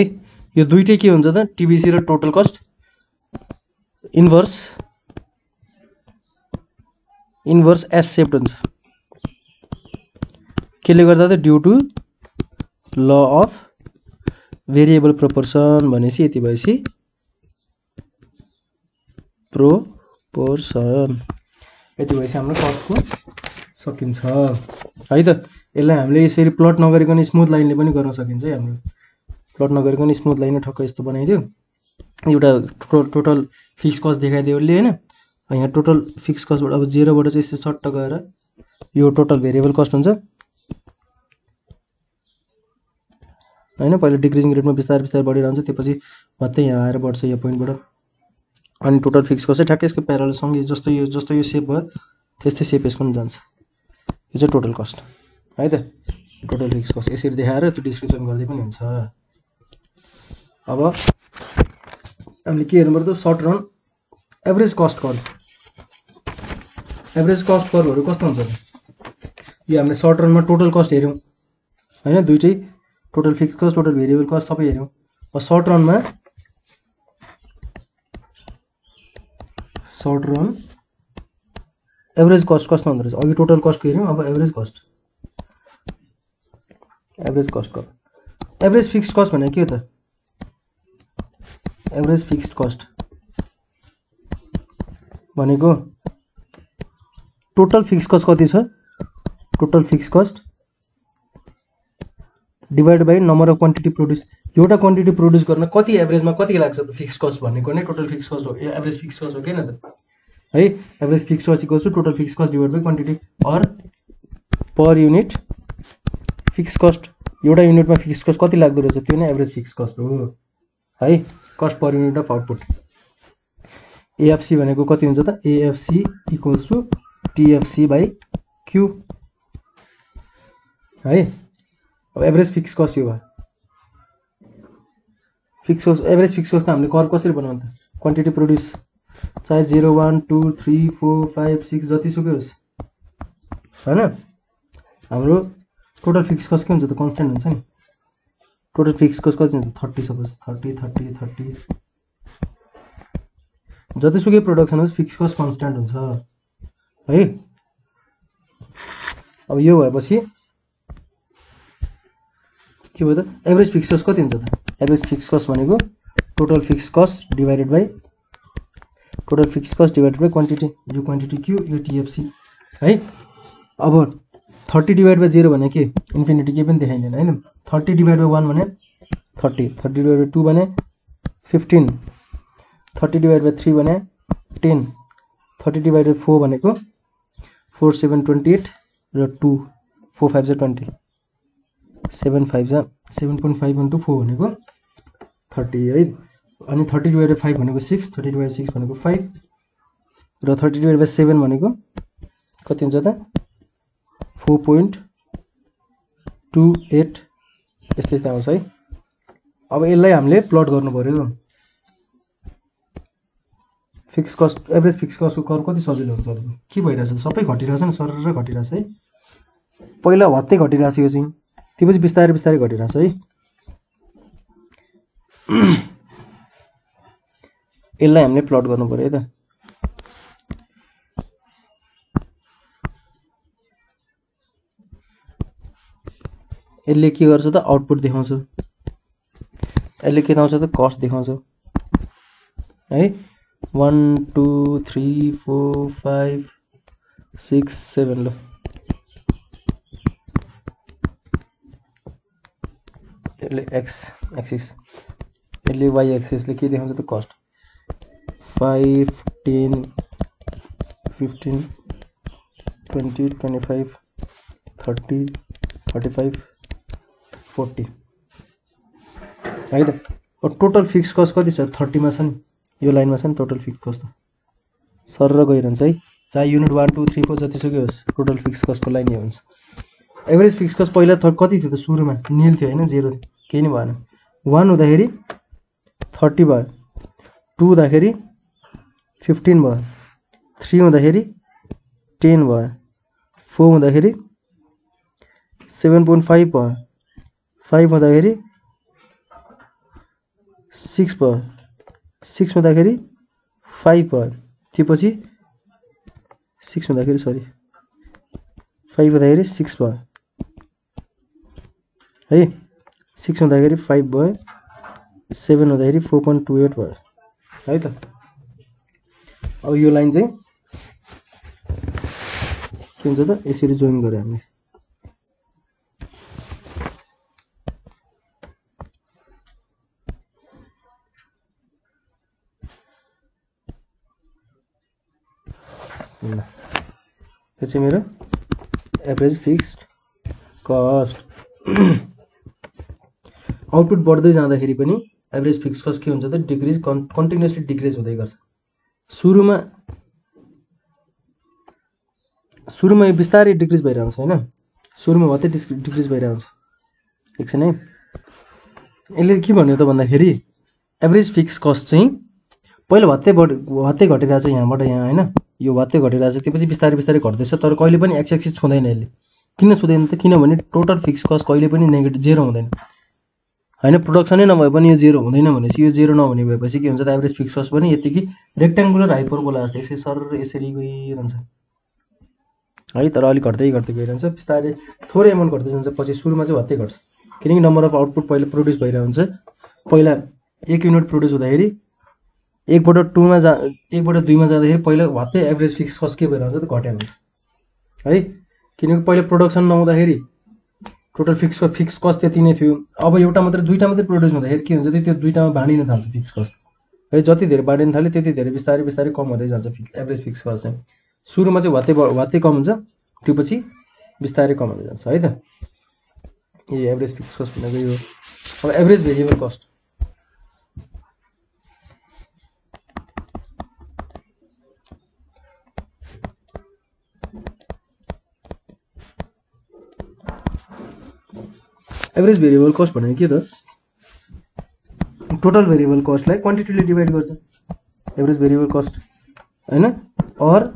यो दुइटै के हुन्छ त? टिबिसी र total cost inverse inverse S shaped हुन्छ। केले गर्दा त due to law of variable proportion भनेपछि यति भएपछि प्रोपोर्सन यति भएपछि हाम्रो कस्टको सकिन्छ। है त यसलाई हामीले यसरी प्लट नगरिकन स्मुथ लाइनले पनि गर्न सकिन्छ है हाम्रो। प्लट नगरिकन स्मुथ लाइन ठक्क यस्तो बनाइदियो। एउटा टोटल फिक्स कस्ट देखाइदियो उसले होइन? यहाँ टोटल फिक्स कस्टबाट अब जेरोबाट चाहिँ यस्तो सट्ट गएर यो टोटल भेरिएबल कस्ट हुन्छ। होइन पहिला डिक्रिजिङ रेटमा बिस्तारै बिस्तारै बढिरहन्छ त्यसपछि भत्तै यहाँ आएर बढ्छ यो पोइन्टबाट अनि टोटल फिक्स कस्ट चाहिँ ठ्याक्कै यसको प्यारलसँगै जस्तो यो जस्तो यो सेप भयो त्यस्तै सेप यसको पनि जान्छ। यो चाहिँ टोटल कस्ट है त? टोटल फिक्स कस्ट यसरी देखाएर त्यो डिस्क्रिप्सन गर्दै पनि हुन्छ। अब हामीले के हेर्नु पर्छ short run average cost curve average cost कर्भहरू कस्तो हुन्छ यो हामीले सर्ट रनमा टोटल कस्ट हेऱ्यौँ। होइन? दुइटै total fix cost total variable cost सबै हेऱ्यौँ। अब सर्ट रनमा सर्ट रन एभरेज कस्ट हुँदो रहेछ अघि टोटल कस्टको हेऱ्यौँ अब average cost average cost cost average fix cost भनेको के। हो त एभरेज फिक्स्ड कस्ट भनेको टोटल फिक्स कस्ट कति छ total fix cost divide by number of quantity produce एउटा क्वान्टिटी प्रड्युस गर्न कति एभरेजमा कति लाग्छ त फिक्स कस्ट भनेको नै टोटल फिक्स कस्ट हो एभरेज फिक्स कस्ट हो किन त है? Average fix cost equals to total fix cost divide by quantity or per unit fix cost एउटा युनिटमा फिक्स कस्ट कति लाग्दो रहेछ? त्यो नै एभरेज फिक्स कस्ट हो। है? Cost per unit of output AFC भनेको कति हुन्छ त? AFC equals to TFC by Q है? अब एभरेज फिक्स कस्ट यो भयो। Fix cost average fix cost हामीले कर कसरी बनाउनु त? क्वान्टिटी प्रड्युस चाहे zero one two three four five six जतिसुकै होस्। होइन? हाम्रो टोटल फिक्स कस्ट के हुन्छ त? कन्सटेन्ट हुन्छ नि। टोटल फिक्स कस्ट कति हुन्छ? Thirty suppose thirty thirty thirty. जतिसुकै प्रोडक्सन होस् फिक्स कस्ट कन्सटेन्ट हुन्छ। है? अब यो भएपछि के भयो त? एभरेज फिक्स कस्ट कति हुन्छ त? एभरेज फिक्स कस्ट भनेको total fix cost divided by total fix cost divided by quantity यो क्वान्टिटी क्यू यो टिएफसी है अब थर्टी डिभाइड बाई जिरो के इन्फिनिटी केही पनि देखाइँदैन होइन thirty divide by one thirty thirty divide by two भने fifteen thirty divide by three भने ten thirty divide by four भनेको फोर सेभेन ट्वेन्टी एट र टू फोर फाइभ जा ट्वेन्टी सेभेन फाइभ जा seven point five one two four thirty है अनि thirty divide by five भनेको six thirty divide six भनेको five र thirty divide by seven भनेको कति हुन्छ त? फोर पोइन्ट टु एट यस्तै यस्तै आउँछ है। अब यसलाई हामीले प्लट गर्नु पऱ्यो फिक्स कस्ट एभरेज फिक्स कस्टको कर कति सजिलो हुन्छ के भइरहेछ सबै घटिरहेछ नि? सर घटिरहेछ है। पहिला हत्तै घटिरहेछ यो चाहिँ। त्यसपछि बिस्तारै बिस्तारै घटिरहेछ है। यसलाई हामीले प्लट गर्नु पऱ्यो है त के आउटपुट देखाउँछ यसले के देखाउँछ त कस्ट देखाउँछ है one two three four five six seven ल एक्स एक्सिस यसले वाइ एक्सिसले के देखाउँछ त cost five ten fifteen twenty twenty five thirty thirty five forty है त टोटल फिक्स कस्ट कति छ? थर्टीमा छ नि यो लाइनमा छ नि टोटल फिक्स कस्ट सर र गइरहन्छ है। चाहे unit one two three four जतिसुकै होस् टोटल फिक्स कस्टको लाइन यो हुन्छ। एभरेज फिक्स कस्ट पहिला कति थियो त? सुरुमा। निल थियो होइन? जेरो थियो। केही नै भएन। वान हुँदाखेरि थर्टी भयो। टू हुँदाखेरि फिफ्टिन भयो। थ्री हुँदाखेरि टेन भयो। फोर हुँदाखेरि सेभेन पोइन्ट फाइभ भयो। फाइभ हुँदाखेरि सिक्स भयो। सिक्स हुँदाखेरि फाइभ भयो। त्योपछि सिक्स हुँदाखेरि सरी फाइभ हुँदाखेरि सिक्स भयो। है सिक्स हुँदाखेरि फाइभ भयो। सेभेन हुँदाखेरि फोर पोइन्ट टू एट भयो। है त? अब यो लाइन चाहिँ के हुन्छ त? यसरी जोइन गऱ्यो हामीले। ल। यो चाहिँ मेरो एभरेज फिक्स्ड कस्ट आउटपुट बढ्दै जाँदाखेरि पनि एभरेज फिक्स कस्ट के हुन्छ त? डिक्रिज कन् कन्टिन्युसली डिक्रिज हुँदै गर्छ। सुरुमा सुरुमा यो बिस्तारै डिक्रिज भइरहन्छ होइन? सुरुमा मात्रै डिस् डिक्रिज भइरहन्छ। एकछिन है यसले के भन्यो त भन्दाखेरि एभरेज फिक्स कस्ट चाहिँ पहिला भत्तै बढ भत्तै घटिरहेको छ यहाँबाट यहाँ होइन? यो भत्तै घटिरहेको छ त्यसपछि बिस्तारै बिस्तारै घट्दैछ तर कहिले पनि एक्स एक्सिस छुँदैन यसले। किन छुँदैन त? किनभने टोटल फिक्स कस्ट कहिले पनि नेगेटिभ जेरो हुँदैन। होइन प्रोडक्सनै नभए पनि यो जेरो हुँदैन भनेपछि यो जेरो नहुने भएपछि के हुन्छ त एभरेज फिक्स कस्ट पनि यतिकै रेक्ट्याङ्गुलर हाइपरबोला जस्तो यसरी सर यसरी गइरहन्छ। है तर अलिक घट्दै घट्दै गइरहन्छ। बिस्तारै थोरै एमाउन्ट घट्दै जान्छ पछि सुरुमा चाहिँ भत्तै घट्छ। किनकि नम्बर अफ आउटपुट पहिला प्रड्युस भइरहेको हुन्छ। पहिला एक युनिट प्रड्युस हुँदाखेरि एकबाट टूमा जा एकबाट दुईमा जाँदाखेरि पहिला भत्तै एभरेज फिक्स कस्ट के भएर हुन्छ त घट्या हुन्छ। है किनकि पहिला प्रोडक्सन नहुँदाखेरि टोटल फिक्स फिक्स कस्ट त्यति नै थियो। अब एउटा मात्रै दुईवटा मात्रै प्रड्युस हुँदाखेरि के हुन्छ त त्यो दुईवटामा बाँडिन थाल्छ फिक्स कस्ट है जति धेरै बाँडिन थाल्यो त्यति धेरै बिस्तारै बिस्तारै कम हुँदै जान्छ फिक्स एभरेज फिक्स कस्ट चाहिँ। सुरुमा चाहिँ भत्तै भत्तै कम हुन्छ त्यो पछि बिस्तारै कम हुँदै जान्छ है त? यो एभरेज फिक्स कस्ट भनेको यो। अब average variable cost average variable cost भनेको के त टोटल भेरिएबल कस्टलाई क्वान्टिटीले डिभाइड गर्छ एभरेज भेरिएबल कस्ट होइन or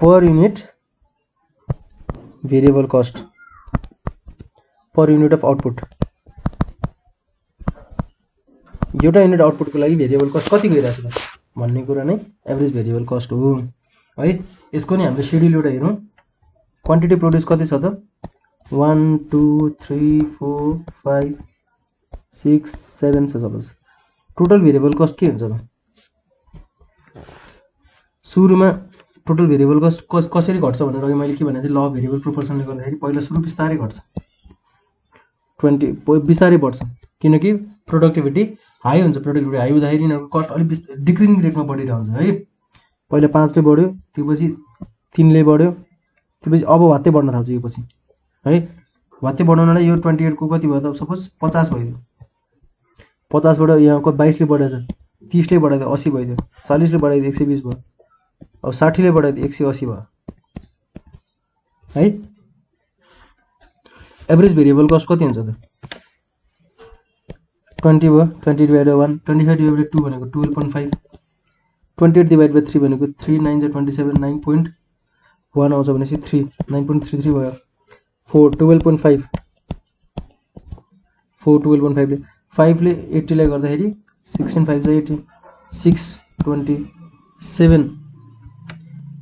per unit variable cost per unit of output एउटा युनिट आउटपुटको लागि भेरिएबल कस्ट कति गइरहेको छ भन्ने कुरा नै एभरेज भेरिएबल कस्ट हो है यसको नि हामीले सेड्युल एउटा हेरौँ क्वान्टिटी प्रोड्युस कति छ त one two three four five six seven छ सपोज टोटल भेरिएबल कस्ट के हुन्छ त? सुरुमा टोटल भेरिएबल कस्ट कस कसरी घट्छ भनेर अघि मैले के भनेको थिएँ ल भेरिएबल प्रोपोर्सनले गर्दाखेरि पहिला सुरु बिस्तारै घट्छ। ट्वेन्टी बिस्तारै बढ्छ। किनकि प्रोडक्टिभिटी हाई हुन्छ। प्रोडक्टिभिटी हाई हुँदाखेरि यिनीहरूको कस्ट अलिक डिक्रिजिङ रेटमा बढिरहन्छ है। पहिला पाँचले बढ्यो त्योपछि तिनले बढ्यो त्योपछि अब भत्तै बढ्न थाल्छ यो पछि। है? भत्तै बढाउनलाई यो ट्वेन्टी एटको कति भयो त? सपोज पचास भइदियो पचासबाट यहाँको बाइसले बढाएछ। तिसले बढाइदियो असी भइदियो चालिसले बढाइदियो एक सय बिस भयो। अब साठीले बढाइदियो एक सय असी भयो। है? एभरेज भेरिएबल कस्ट कति हुन्छ त? ट्वेन्टी भयो twenty divide by one twenty five divide by two भनेको twelve point five. Twenty eight divide by three भनेको थ्री नाइन जा twenty seven nine point one आउँछ भनेपछि three nine point three three भयो। Four twelve point five four twelve point फाइभले फाइभले एट्टीलाई गर्दाखेरि sixteen five जा एट्टी सिक्स ट्वेन्टी सेभेन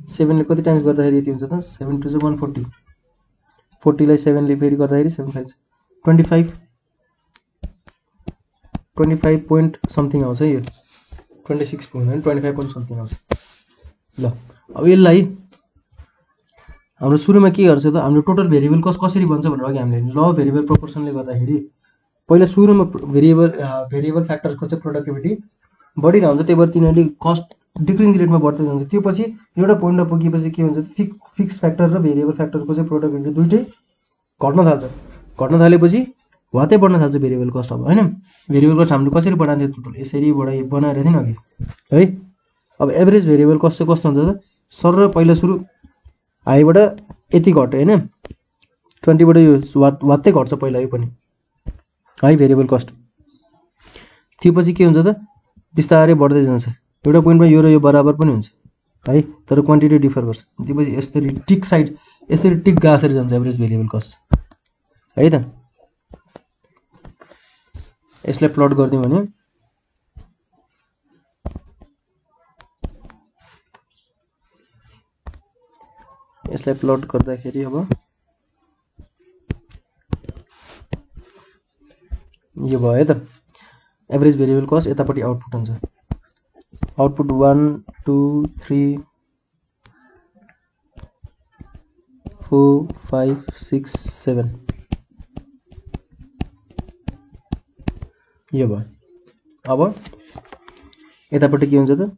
सेभेनले कति टाइम्स गर्दाखेरि यति हुन्छ त? सेभेन टू चाहिँ वान फोर्टी फोर्टीलाई सेभेनले फेरि गर्दाखेरि seven five twenty five twenty five point something आउँछ है यो। ट्वेन्टी सिक्स पोइन्ट होइन ट्वेन्टी फाइभ पोइन्ट समथिङ आउँछ। ल अब यसलाई हाम्रो सुरुमा के गर्छ त हाम्रो टोटल भेरिएबल कस कसरी बन्छ भनेर अघि हामीले ल भेरिएबल प्रोपोर्सनले गर्दाखेरि पहिला सुरुमा भेरिएबल भेरिएबल फ्याक्टर्सको चाहिँ प्रोडक्टिभिटी बढिरहन्छ त्यही भएर तिनीहरूले कस्ट डिक्रिजिङ रेटमा बढ्दै जान्छ। त्यो पछि एउटा पोइन्टमा पुगेपछि के हुन्छ फिक्स फिक्स फ्याक्टर र भेरिएबल फ्याक्टरको चाहिँ प्रोडक्टिभिटी दुइटै घट्न थाल्छ। घट्न थालेपछि वातै बढ्न थाल्छ भेरिएबल कस्ट अब होइन? भेरिएबल कस्ट हामीले कसरी बनाएको थियो टोटल यसरी बढाइ बनाएर थियो नि अघि। है? अब एभरेज भेरिएबल कस्ट चाहिँ कस्तो हुन्छ त सर र पहिला सुरु हाईबाट यति घट्यो होइन? ट्वेन्टीबाट यो वात वात्तै घट्छ पहिला यो पनि। है भेरिएबल कस्ट त्यो पछि के हुन्छ त? बिस्तारै बढ्दै जान्छ। एउटा पोइन्टमा यो र यो बराबर पनि हुन्छ। है तर क्वान्टिटी डिफर गर्छ। त्योपछि यसरी टिक साइड यसरी टिक गाँसेर जान्छ एभरेज भेरिएबल कस्ट है त? यसलाई प्लट गरिदिउँ भने यसलाई प्लट गर्दाखेरि अब यो त। भेरिएबल कस्ट यतापट्टि आउटपुट हुन्छ output one two three four five six seven यो भयो अब यतापट्टि के त?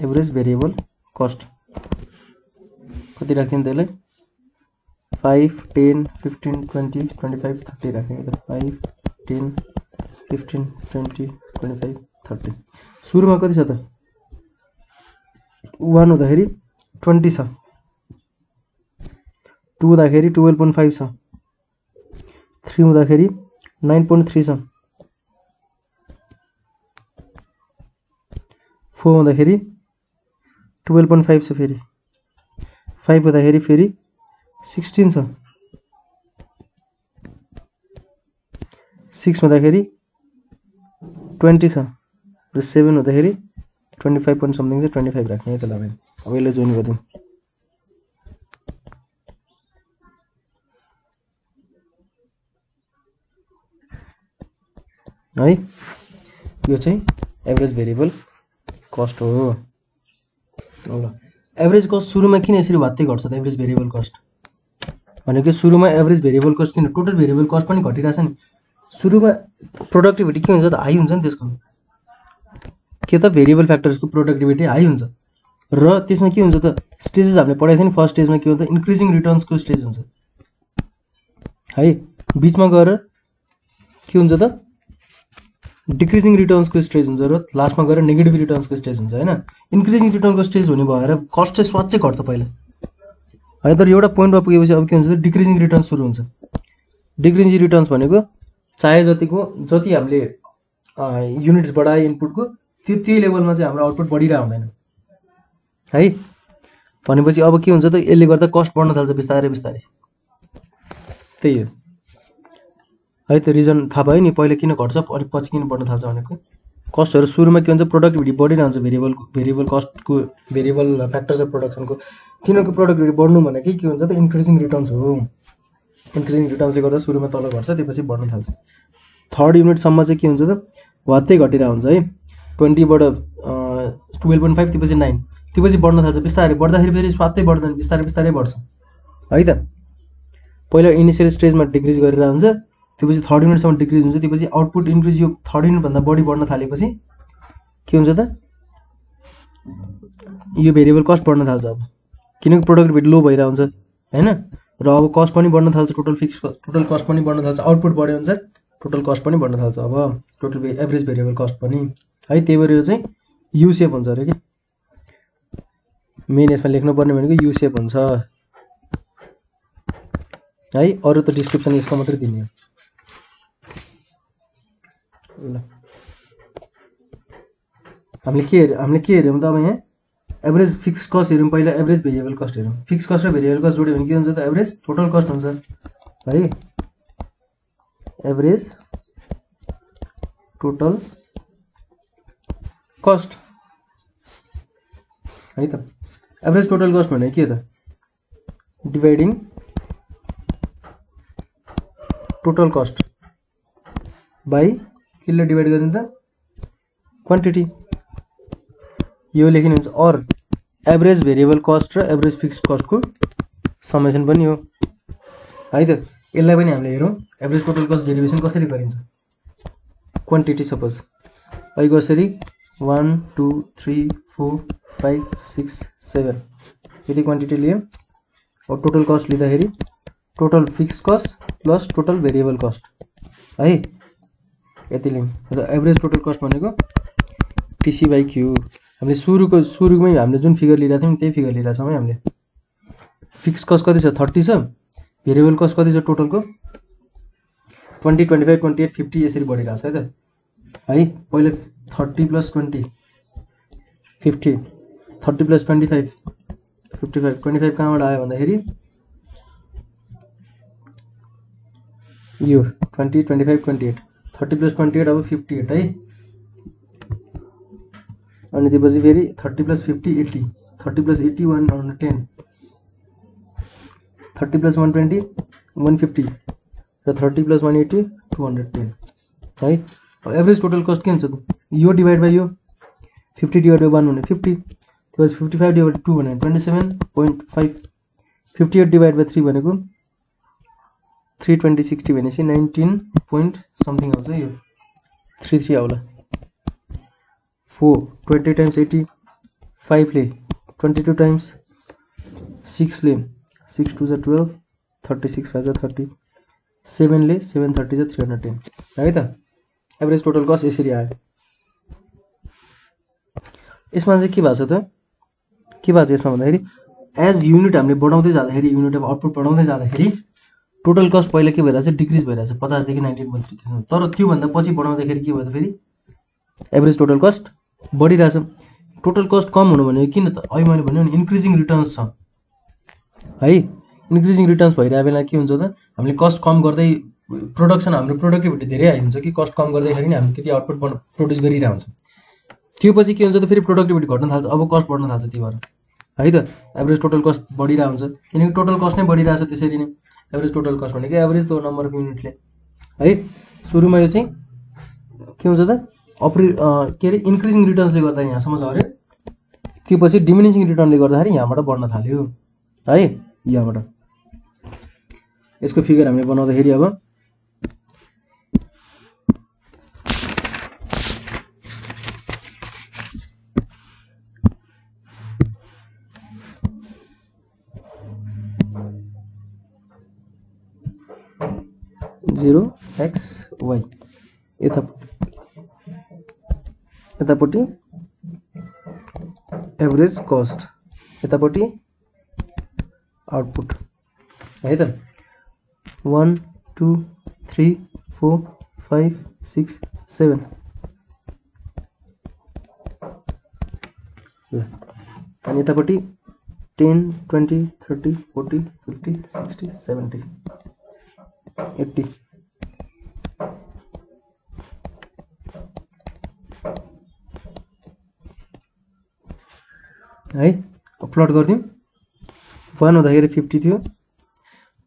एभरेज भेरिएबल कस्ट कति राख्ने त्यसलाई five ten fifteen twenty twenty five thirty राख्ने यता five ten fifteen twenty twenty five thirty सुरुमा कति छ त? वान हुँदाखेरि ट्वेन्टी छ। टू हुँदाखेरि टुवेल्भ पोइन्ट फाइभ छ। थ्री हुँदाखेरि नाइन पोइन्ट थ्री छ। फोर हुँदाखेरि टुवेल्भ पोइन्ट फाइभ छ फेरि। फाइभ हुँदाखेरि फेरि सिक्सटिन छ। सिक्स हुँदाखेरि ट्वेन्टी छ र सेभेन हुँदाखेरि ट्वेन्टी फाइभ पोइन्ट समथिङ चाहिँ ट्वेन्टी फाइभ राख्ने है त्यसलाई अब यसलाई जोइन गरिदिउँ। है यो चाहिँ एभरेज भेरिएबल कस्ट हो। ल। एभरेज कस्ट सुरुमा किन यसरी भत्तै घट्छ त? एभरेज भेरिएबल कस्ट भनेको सुरुमा एभरेज भेरिएबल कस्ट किन? टोटल भेरिएबल कस्ट पनि घटिरहेछ नि। सुरुमा प्रोडक्टिभिटी के हुन्छ त? हाई हुन्छ नि त्यसको। के त? भेरिएबल फ्याक्टर्सको प्रोडक्टिभिटी हाई हुन्छ। र त्यसमा के हुन्छ त? स्टेजेस हामीले पढाएको थियो नि। फर्स्ट स्टेजमा के हुन्छ? इन्क्रिजिङ रिटर्न्सको स्टेज हुन्छ। है? बिचमा गएर के हुन्छ त? डिक्रिजिङ रिटर्न्सको स्टेज हुन्छ र लास्टमा गएर नेगेटिभ रिटर्न्सको स्टेज हुन्छ होइन? इन्क्रिजिङ रिटर्नको स्टेज हुने भएर कस्ट चाहिँ स्वाच घट्छ पहिला। है तर एउटा पोइन्टमा पुगेपछि अब के हुन्छ डिक्रिजिङ रिटर्न्स सुरु हुन्छ। डिक्रिजिङ रिटर्न्स भनेको चाहे जतिको जति हामीले युनिट्स बढाए इनपुटको त्यो त्यही लेभलमा चाहिँ हाम्रो आउटपुट बढिरहेको हुँदैन। है? भनेपछि अब के हुन्छ त यसले गर्दा कस्ट बढ्न थाल्छ बिस्तारै बिस्तारै। त्यही हो। है त्यो रिजन थाहा भयो नि पहिला किन घट्छ अलिक पछि किन बढ्न थाल्छ भनेको। कस्टहरू सुरुमा के हुन्छ प्रोडक्टिभिटी बढिरहन्छ भेरिएबल भेरिएबल कस्टको भेरिएबल फ्याक्टर्स अफ प्रोडक्सनको तिनीहरूको प्रोडक्टिभिटी बढ्नु भनेकै के हुन्छ त इन्क्रिजिङ रिटर्न्स हो। इन्क्रिजिङ रिटर्न्सले गर्दा सुरुमा तल घट्छ त्यसपछि बढ्न थाल्छ। थर्ड युनिटसम्म चाहिँ के हुन्छ त वात्तै घटिरहेको हुन्छ है ट्वेन्टीबाट टुवेल्भ पोइन्ट फाइभ त्योपछि नाइन त्योपछि बढ्न थाल्छ बिस्तारै बढ्दाखेरि फेरि स्वात्तै बढ्दैन बिस्तारै बिस्तारै बढ्छ। है त? पहिला इनिसियल स्टेजमा डिक्रिज गरेर हुन्छ त्योपछि थर्ड युनिटसम्म डिक्रिज हुन्छ त्योपछि आउटपुट इन्क्रिज यो थर्ड युनिटभन्दा बढी बढ्न थालेपछि के हुन्छ त? यो भेरिएबल कस्ट बढ्न थाल्छ अब। किनकि प्रोडक्टिभिटी लो भइरहेको हुन्छ होइन? र अब कस्ट पनि बढ्न थाल्छ टोटल फिक्स टोटल कस्ट पनि बढ्न थाल्छ आउटपुट बढ्यो अनुसार टोटल कस्ट पनि बढ्न थाल्छ अब। टोटल एभरेज भेरिएबल कस्ट पनि। है त्यही भएर यो चाहिँ युसेप हुन्छ अरे कि? मेन यसमा लेख्नुपर्ने भनेको युसेप हुन्छ। है अरू त डिस्क्रिप्सन यसको मात्रै दिने हो। ल। हामीले के हामीले के हेऱ्यौँ त अब यहाँ एभरेज फिक्स कस्ट हेऱ्यौँ पहिला एभरेज भेरिएबल कस्ट हेऱ्यौँ फिक्स कस्ट र भेरिएबल कस्ट भने के हुन्छ त टोटल कस्ट है एभरेज टोटल कस्ट है त टोटल कस्ट भनेको के डिभाइडिङ टोटल कस्ट बाई केले डिभाइड गर्ने त क्वान्टिटी यो लेखिनुहुन्छ अर एभरेज भेरिएबल कस्ट र एभरेज फिक्स कस्टको समेसन पनि हो। है त? यसलाई पनि हामीले हेरौँ। एभरेज टोटल कस्ट डेरिभेसन कसरी गरिन्छ? क्वान्टिटी सपोज है कसरी? One two three four five six seven यति क्वान्टिटी लियो अब टोटल कस्ट लिँदाखेरि total fix cost plus total variable cost है? यति लिउँ। र एभरेज टोटल कस्ट भनेको टिसी बाई क्यु हामीले सुरुको सुरुमै हामीले जुन फिगर लिइरहेको थियौँ त्यही फिगर लिइरहेको छौँ है हामीले। फिक्स कस्ट कति छ? थर्टी छ। भेरिएबल कस्ट कति छ टोटलको twenty twenty five twenty eight fifty यसरी बढिरहेको छ है त। है पहिले thirty plus twenty fifty thirty plus twenty five fifty five twenty five कहाँबाट आयो भन्दाखेरि यो twenty twenty five twenty eight thirty plus twenty eight अब फिफ्टी एट है अनि त्यसपछि फेरि thirty plus fifty eighty thirty plus eighty one hundred ten thirty plus one twenty one fifty र thirty plus one eighty two hundred ten है average total cost के हुन्छ त यो डिभाइड बाई यो फिफ्टी डिभाइड बाई वान भने fifty त्यसपछि fifty five divide two भने twenty seven point five fifty eight divide by three भनेको थ्री ट्वेन्टी सिक्सटी भनेपछि nineteen point something three three आउला। फोर ट्वेन्टी टाइम्स एट्टी फाइभले twenty two times सिक्सले six two छ twelve thirty six five छ thirty सेभेनले seven thirty छ three hundred ten है त? एभरेज टोटल यसरी आयो। यसमा चाहिँ के भएको छ त? के भएको एज युनिट हामीले बढाउँदै जाँदाखेरि युनिट अफ आउटपुट बढाउँदै जाँदाखेरि टोटल कस्ट पहिला के भइरहेछ? डिक्रिज भइरहेछ पचासदेखि नाइन्टिन पोइन्ट थ्री तर त्योभन्दा पछि बढाउँदाखेरि के भयो त फेरि? एभरेज टोटल कस्ट बढिरहेछ। टोटल कस्ट कम हुनु भनेको किन त? अहिले मैले भन्यो भने इन्क्रिजिङ रिटर्न्स छ। है? इन्क्रिजिङ रिटर्न्स भइरहेको बेला के हुन्छ त? हामीले कस्ट कम गर्दै प्रोडक्सन हाम्रो प्रोडक्टिभिटी धेरै हाई हुन्छ कि कस्ट कम गर्दाखेरि हामी त्यति आउटपुट प्रड्युस हुन्छ। त्यो पछि के हुन्छ त? फेरि प्रोडक्टिभिटी घट्न थाल्छ अब कस्ट बढ्न थाल्छ त्यो भएर। है त? एभरेज टोटल कस्ट बढिरहेको हुन्छ। किनकि टोटल कस्ट नै बढिरहेको छ त्यसरी नै। एभरेज टोटल कस्ट भनेको एभरेज त नम्बर अफ युनिटले है सुरुमा यो चाहिँ के हुन्छ त? अपरे के अरे इन्क्रिजिङ रिटर्न्सले गर्दा यहाँसम्म झऱ्यो त्यो पछि डिमिनिसिङ रिटर्नले गर्दाखेरि यहाँबाट बढ्न थाल्यो। है यहाँबाट। यसको फिगर हामीले बनाउँदाखेरि अब zero X Y average cost यतापट्टि आउटपुट है त one two three four five six seven ल अनि यतापट्टि ten twenty thirty forty fifty sixty seventy eighty है प्लट गरिदिउँ वान हुँदाखेरि फिफ्टी थियो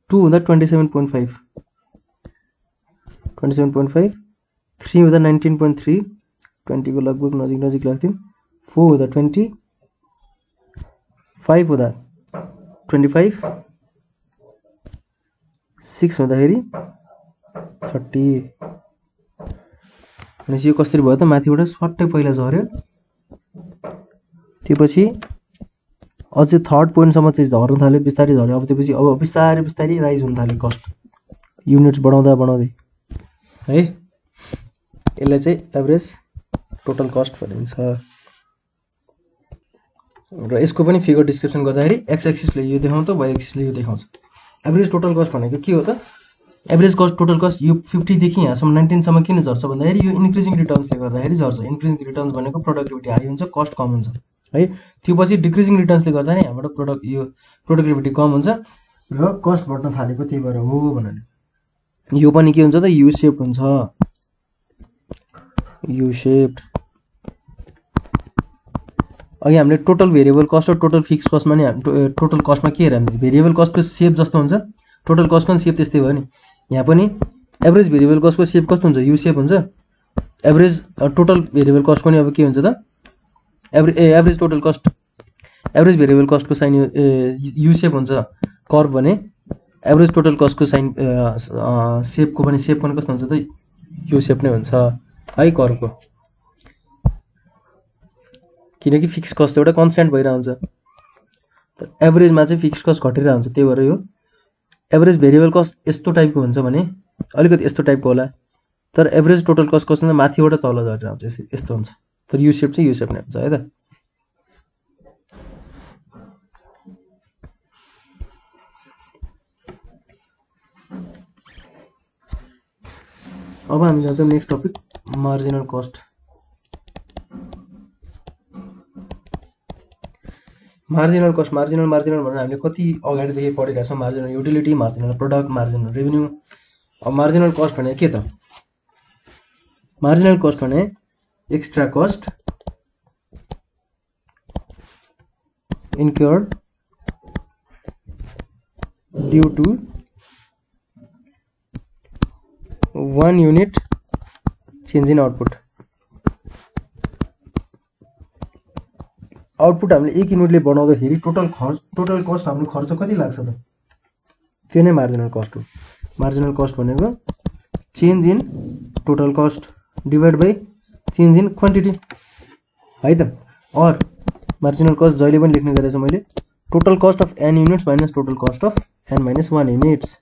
टू हुँदा twenty seven point five twenty seven point five three हुँदा नाइन्टिन पोइन्ट थ्री ट्वेन्टीको लगभग नजिक नजिक लाग्थ्यौँ फोर हुँदा ट्वेन्टी फाइभ हुँदा ट्वेन्टी फाइभ सिक्स हुँदाखेरि थर्टी भनेपछि यो कसरी भयो त माथिबाट सट्टै पहिला झऱ्यो। त्यो पछि अझै थर्ड पोइन्टसम्म चाहिँ झर्न थाल्यो बिस्तारै झऱ्यो अब त्योपछि अब बिस्तारै बिस्तारै राइज हुन थाल्यो कस्ट युनिट्स बढाउँदा बढाउँदै। है? यसलाई चाहिँ एभरेज टोटल कस्ट भनिन्छ। र यसको पनि फिगर डिस्क्रिप्सन गर्दाखेरि एक्स एक्सिसले यो देखाउँछ वाइ एक्सिसले यो देखाउँछ। एभरेज टोटल कस्ट भनेको के हो त? एभरेज कस्ट टोटल कस्ट यो फिफ्टीदेखि यहाँसम्म नाइन्टिनसम्म किन झर्छ भन्दाखेरि यो इन्क्रिजिङ रिटर्न्सले गर्दाखेरि झर्छ। इन्क्रिजिङ रिटर्न्स भनेको प्रोडक्टिभिटी हाई हुन्छ कस्ट कम हुन्छ। है? त्यो पछि डिक्रिजिङ रिटर्न्सले गर्दा नै हाम्रो प्रोडक्ट यो प्रोडक्टिभिटी कम हुन्छ र कस्ट बढ्न थालेको त्यही भएर हो भनेर यो पनि के हुन्छ त? यु सेप हुन्छ। यु सेप्ड अघि हामीले टोटल भेरिएबल कस्ट र टोटल फिक्स कस्टमा नि टोटल कस्टमा के हेऱ्यो हामीले भेरिएबल कस्टको सेप जस्तो हुन्छ। टोटल कस्टको सेप त्यस्तै भयो नि। यहाँ पनि एभरेज भेरिएबल कस्टको सेप कस्तो हुन्छ? यु सेप हुन्छ। एभरेज टोटल भेरिएबल कस्टको नि अब के हुन्छ त? Average uh average total cost average variable कस्टको sign U shape हुन्छ कर्भ भने एभरेज टोटल कस्टको साइन सेपको पनि सेप पनि कस्तो हुन्छ त? यु सेप नै हुन्छ है कर्भको किनकि फिक्स कस्ट एउटा भइरहेको हुन्छ एभरेजमा चाहिँ फिक्स कस्ट घटिरहेको हुन्छ त्यही भएर यो एभरेज भेरिएबल कस्ट यस्तो टाइपको हुन्छ भने अलिकति यस्तो टाइपको होला। तर एभरेज टोटल कस्ट कस्तो माथिबाट तल झरेर आउँछ यसरी यस्तो हुन्छ। तर यु सेप चाहिँ यु सेप नै हुन्छ है त। अब हामी जान्छौँ next topic marginal cost marginal cost marginal marginal भनेर हामीले कति अगाडिदेखि पढिरहेको छौँ। Marginal utility marginal product marginal revenue अब मार्जिनल कस्ट भने के त? मार्जिनल कस्ट भने extra cost incurred due to one unit change in output. Output हामीले एक युनिटले बनाउँदाखेरि टोटल खर्च टोटल कस्ट हाम्रो खर्च कति लाग्छ त? त्यो नै मार्जिनल कस्ट हो। मार्जिनल कस्ट भनेको change in total cost divide by change in quantity है त? अर मार्जिनल कस्ट जहिले पनि लेख्ने गरेछ मैले total cost of N units minus total cost of N minus one units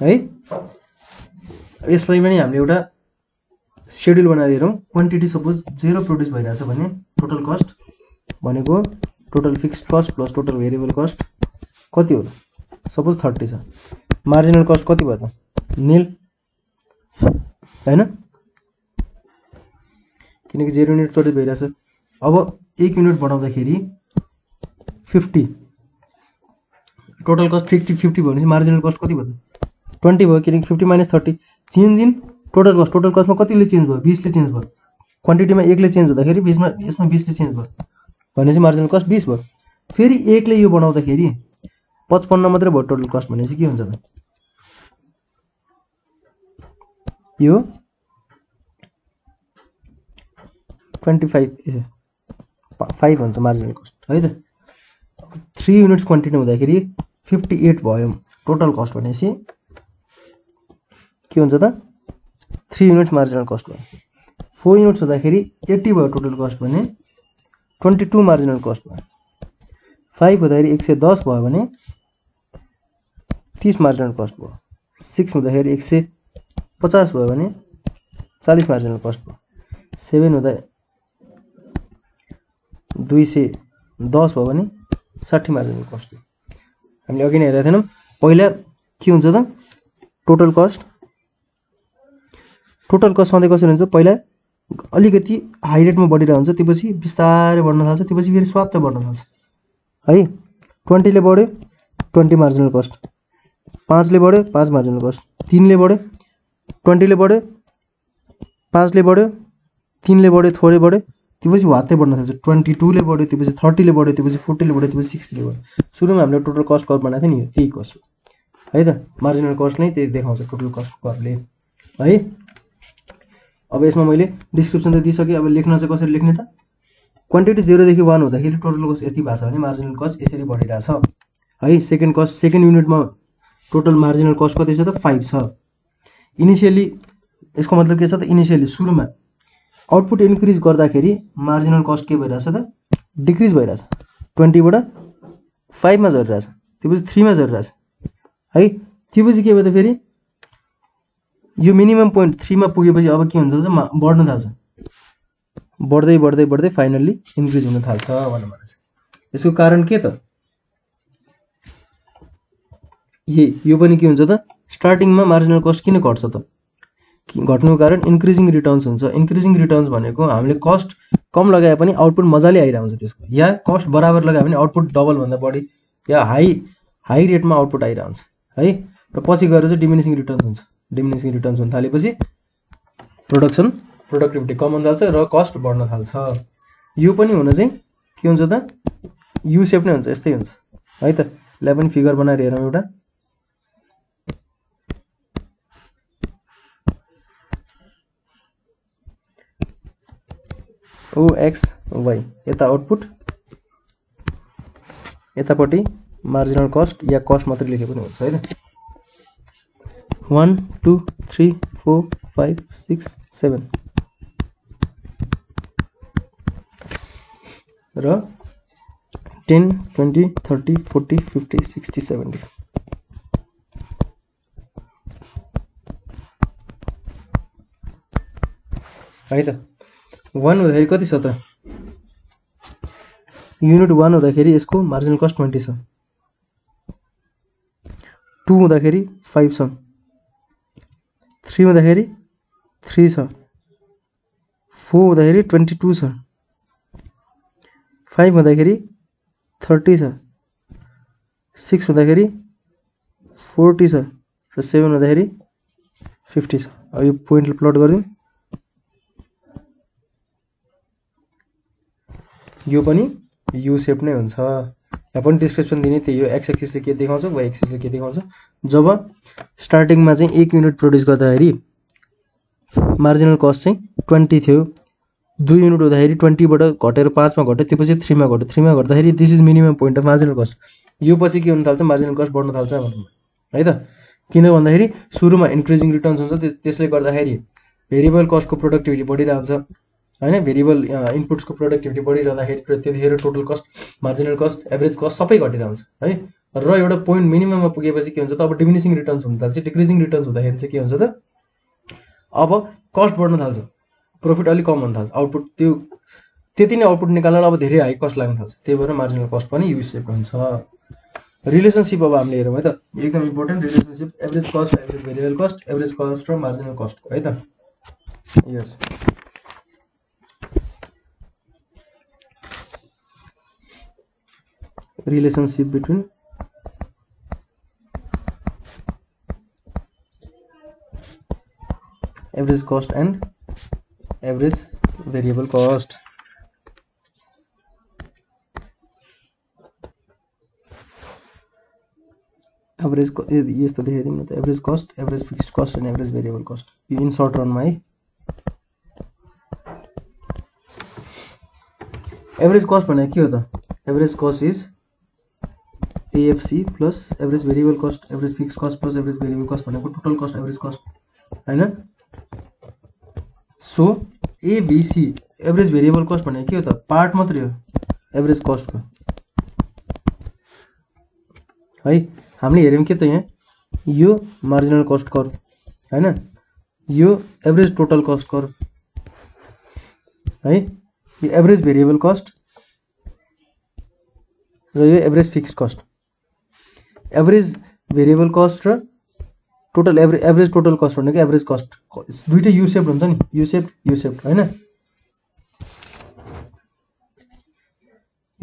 है? यसलाई पनि हामीले एउटा सेड्युल बनाएर हेरौँ। क्वान्टिटी सपोज जेरो प्रड्युस भइरहेछ भने टोटल कस्ट भनेको total fixed cost plus total variable cost कति हो? सपोज थर्टी छ। मार्जिनल कस्ट कति भयो त? निल होइन? किनकि जेरो युनिट प्रड्युस भइरहेछ। अब एक unit बढाउँदाखेरि fifty. Total cost fifty fifty भयो भने मार्जिनल कस्ट कति भयो? ट्वेन्टी भयो किनकि fifty minus thirty change in total cost total कस्टमा कतिले चेन्ज भयो? बिसले चेन्ज भयो। क्वान्टिटीमा एकले चेन्ज हुँदाखेरि बिसमा यसमा बिसले चेन्ज भयो। भनेपछि मार्जिनल कस्ट बिस भयो। फेरि एकले यो बनाउँदाखेरि पचपन्न मात्रै भयो टोटल कस्ट भनेपछि के हुन्छ त? यो ट्वेन्टी फाइभ फाइभ हुन्छ मार्जिनल कस्ट है त थ्री युनिट्स क्वान्टिटी हुँदाखेरि फिफ्टी एट भयो टोटल कस्ट भनेपछि के हुन्छ त? थ्री युनिट्स मार्जिनल कस्ट भयो. फोर युनिट्स हुँदाखेरि एट्टी भयो टोटल कस्ट भने ट्वेन्टी टू मार्जिनल कस्ट भयो. फाइभ हुँदाखेरि एक सय दस भयो भने तिस मार्जिनल कस्ट भयो. सिक्स हुँदाखेरि एक सय पचास भयो भने चालिस मार्जिनल कस्ट भयो. सेभेन हुँदा दुई सय दस भयो भने साठी मार्जिनल कस्ट हामीले अघि नै हेरेका थिएनौँ। पहिला के हुन्छ त? टोटल कस्ट टोटल कस्ट सधैँ कसरी हुन्छ? पहिला अलिकति हाई रेटमा बढिरहेको हुन्छ त्योपछि बिस्तारै बढ्न थाल्छ त्योपछि फेरि स्वात्त बढ्न थाल्छ। है? ट्वेन्टीले बढ्यो ट्वेन्टी मार्जिनल कस्ट पाँचले बढ्यो पाँच मार्जिनल कस्ट तिनले बढ्यो ट्वेन्टीले बढ्यो पाँचले बढ्यो तिनले बढ्यो थोरै बढ्यो। त्योपछि वात्तै बढ्न थाल्छ। ट्वेन्टी टूले बढ्यो त्योपछि थर्टीले बढ्यो त्योपछि फोर्टीले बढ्यो त्योपछि सिक्सटीले बढ्यो। सुरुमा हामीले टोटल कस्ट कर्भ बनाएको थियो नि त्यही कस्ट है। त? मार्जिनल कस्ट नै त्यही देखाउँछ टोटल कस्ट कर्भले है? अब यसमा मैले डिस्क्रिप्सन त दिइसकेँ अब लेख्न चाहिँ कसरी लेख्ने त? क्वान्टिटी जेरोदेखि वान हुँदाखेरि टोटल कस्ट यति भएको छ भने मार्जिनल कस्ट यसरी बढिरहेछ। है? सेकेन्ड कस्ट सेकेन्ड युनिटमा टोटल मार्जिनल कस्ट कति छ त? फाइभ छ। इनिसियली यसको मतलब के छ त? इनिसियली सुरुमा आउटपुट इन्क्रिज गर्दाखेरि मार्जिनल कस्ट के भइरहेछ त? डिक्रिज भइरहेछ। ट्वेन्टीबाट फाइभमा झरिरहेछ। त्योपछि थ्रीमा झरिरहेछ। है? त्योपछि के भयो त फेरि? यो मिनिमम पोइन्ट थ्रीमा पुगेपछि अब के हुन थाल्छ बढ्न थाल्छ। बढ्दै बढ्दै बढ्दै फाइनल्ली इन्क्रिज हुन थाल्छ भन्नु यसको कारण के त? ए यो पनि के हुन्छ त? स्टार्टिङमा मार्जिनल कस्ट किन घट्छ त? घट्नुको कारण इन्क्रिजिङ रिटर्न्स हुन्छ। इन्क्रिजिङ रिटर्न्स भनेको हामीले कस्ट कम लगाए पनि आउटपुट मजाले आइरहेको हुन्छ त्यसको। या कस्ट बराबर लगायो भने आउटपुट डबलभन्दा बढी या हाई हाई रेटमा आउटपुट आइरहेको हुन्छ है? र पछि गएर चाहिँ डिमिनिसिङ रिटर्न्स हुन्छ। डिमिनिसिङ रिटर्न्स हुन थालेपछि प्रोडक्सन प्रोडक्टिभिटी कम हुन थाल्छ र कस्ट बढ्न थाल्छ। यो पनि हुन चाहिँ के हुन्छ त? यु सेप नै हुन्छ यस्तै हुन्छ। है त? यसलाई पनि फिगर बनाएर हेरौँ एउटा। ओएक्स वाइ यता आउटपुट यतापट्टि मार्जिनल कस्ट या कस्ट मात्रै लेखे पनि one two three four five six seven र ten twenty thirty forty fifty sixty seventy है वान हुँदाखेरि कति छ त? युनिट वान हुँदाखेरि यसको मार्जिनल कस्ट ट्वेन्टी छ। टू हुँदाखेरि फाइभ छ। थ्री हुँदाखेरि थ्री छ। फोर हुँदाखेरि ट्वेन्टी टू छ। फाइभ हुँदाखेरि थर्टी छ। सिक्स हुँदाखेरि फोर्टी छ। र सेभेन हुँदाखेरि फिफ्टी छ। अब यो पोइन्टले प्लट गरिदिउँ। यो पनि यु सेप नै हुन्छ। यहाँ पनि डिस्क्रिप्सन दिने त्यही हो एक्स एक्सिसले के देखाउँछ वाइ एक्सिसले के देखाउँछ। जब स्टार्टिङमा चाहिँ एक युनिट प्रड्युस गर्दाखेरि मार्जिनल कस्ट चाहिँ ट्वेन्टी थियो। दुई युनिट हुँदाखेरि ट्वेन्टीबाट घटेर पाँचमा घट्यो त्योपछि थ्रीमा घट्यो। थ्रीमा घट्दाखेरि this is minimum point of marginal cost यो पछि के हुन थाल्छ? मार्जिनल कस्ट बढ्न थाल्छ भनौँ है त? किन भन्दाखेरि सुरुमा इन्क्रिजिङ रिटर्न्स हुन्छ त्यस- त्यसले गर्दाखेरि भेरिएबल कस्टको प्रोडक्टिभिटी बढिरहन्छ। होइन? भेरिएबल इनपुट्सको प्रोडक्टिभिटी बढिरहँदाखेरि त्यो- त्यतिखेर total cost marginal cost average cost सबै घटिरहन्छ है? र एउटा पोइन्ट मिनिमममा पुगेपछि के हुन्छ त? अब डिमिनिसिङ रिटर्न्स हुन थाल्छ डिक्रिजिङ रिटर्न्स हुँदाखेरि चाहिँ के हुन्छ त? अब कस्ट बढ्न थाल्छ प्रफिट अलिक कम हुन थाल्छ आउटपुट त्यो त्यति नै आउटपुट निकाल्न अब धेरै हाई कस्ट लाग्न थाल्छ त्यही भएर मार्जिनल कस्ट पनि युसेप हुन्छ। रिलेसनसिप अब हामीले हेरौँ है त? एकदम important relationship average cost average variable cost average cost र मार्जिनल कस्टको है त? यस relationship between average cost and average variable cost average co- ए- यस्तो देखाइदिउँ न त average cost average fixed cost and average variable cost यो इन सर्ट रनमा है एभरेज कस्ट भनेको के हो त average cost is AFC plus average variable cost average fix cost plus average variable cost भनेको टोटल कस्ट एभरेज कस्ट होइन so AVC average variable cost भनेको के हो पार्ट मात्रै हो एभरेज कस्टको है हामीले हेऱ्यौँ के त यहाँ यो मार्जिनल कस्ट कर होइन यो एभरेज टोटल कस्ट कर है यो भेरिएबल कस्ट र यो average fixed cost average variable cost र total average average total cost भनेको एभरेज कस्ट दुइटै युसेप्ड हुन्छ नि। युसेप्ड युसेप्ड होइन?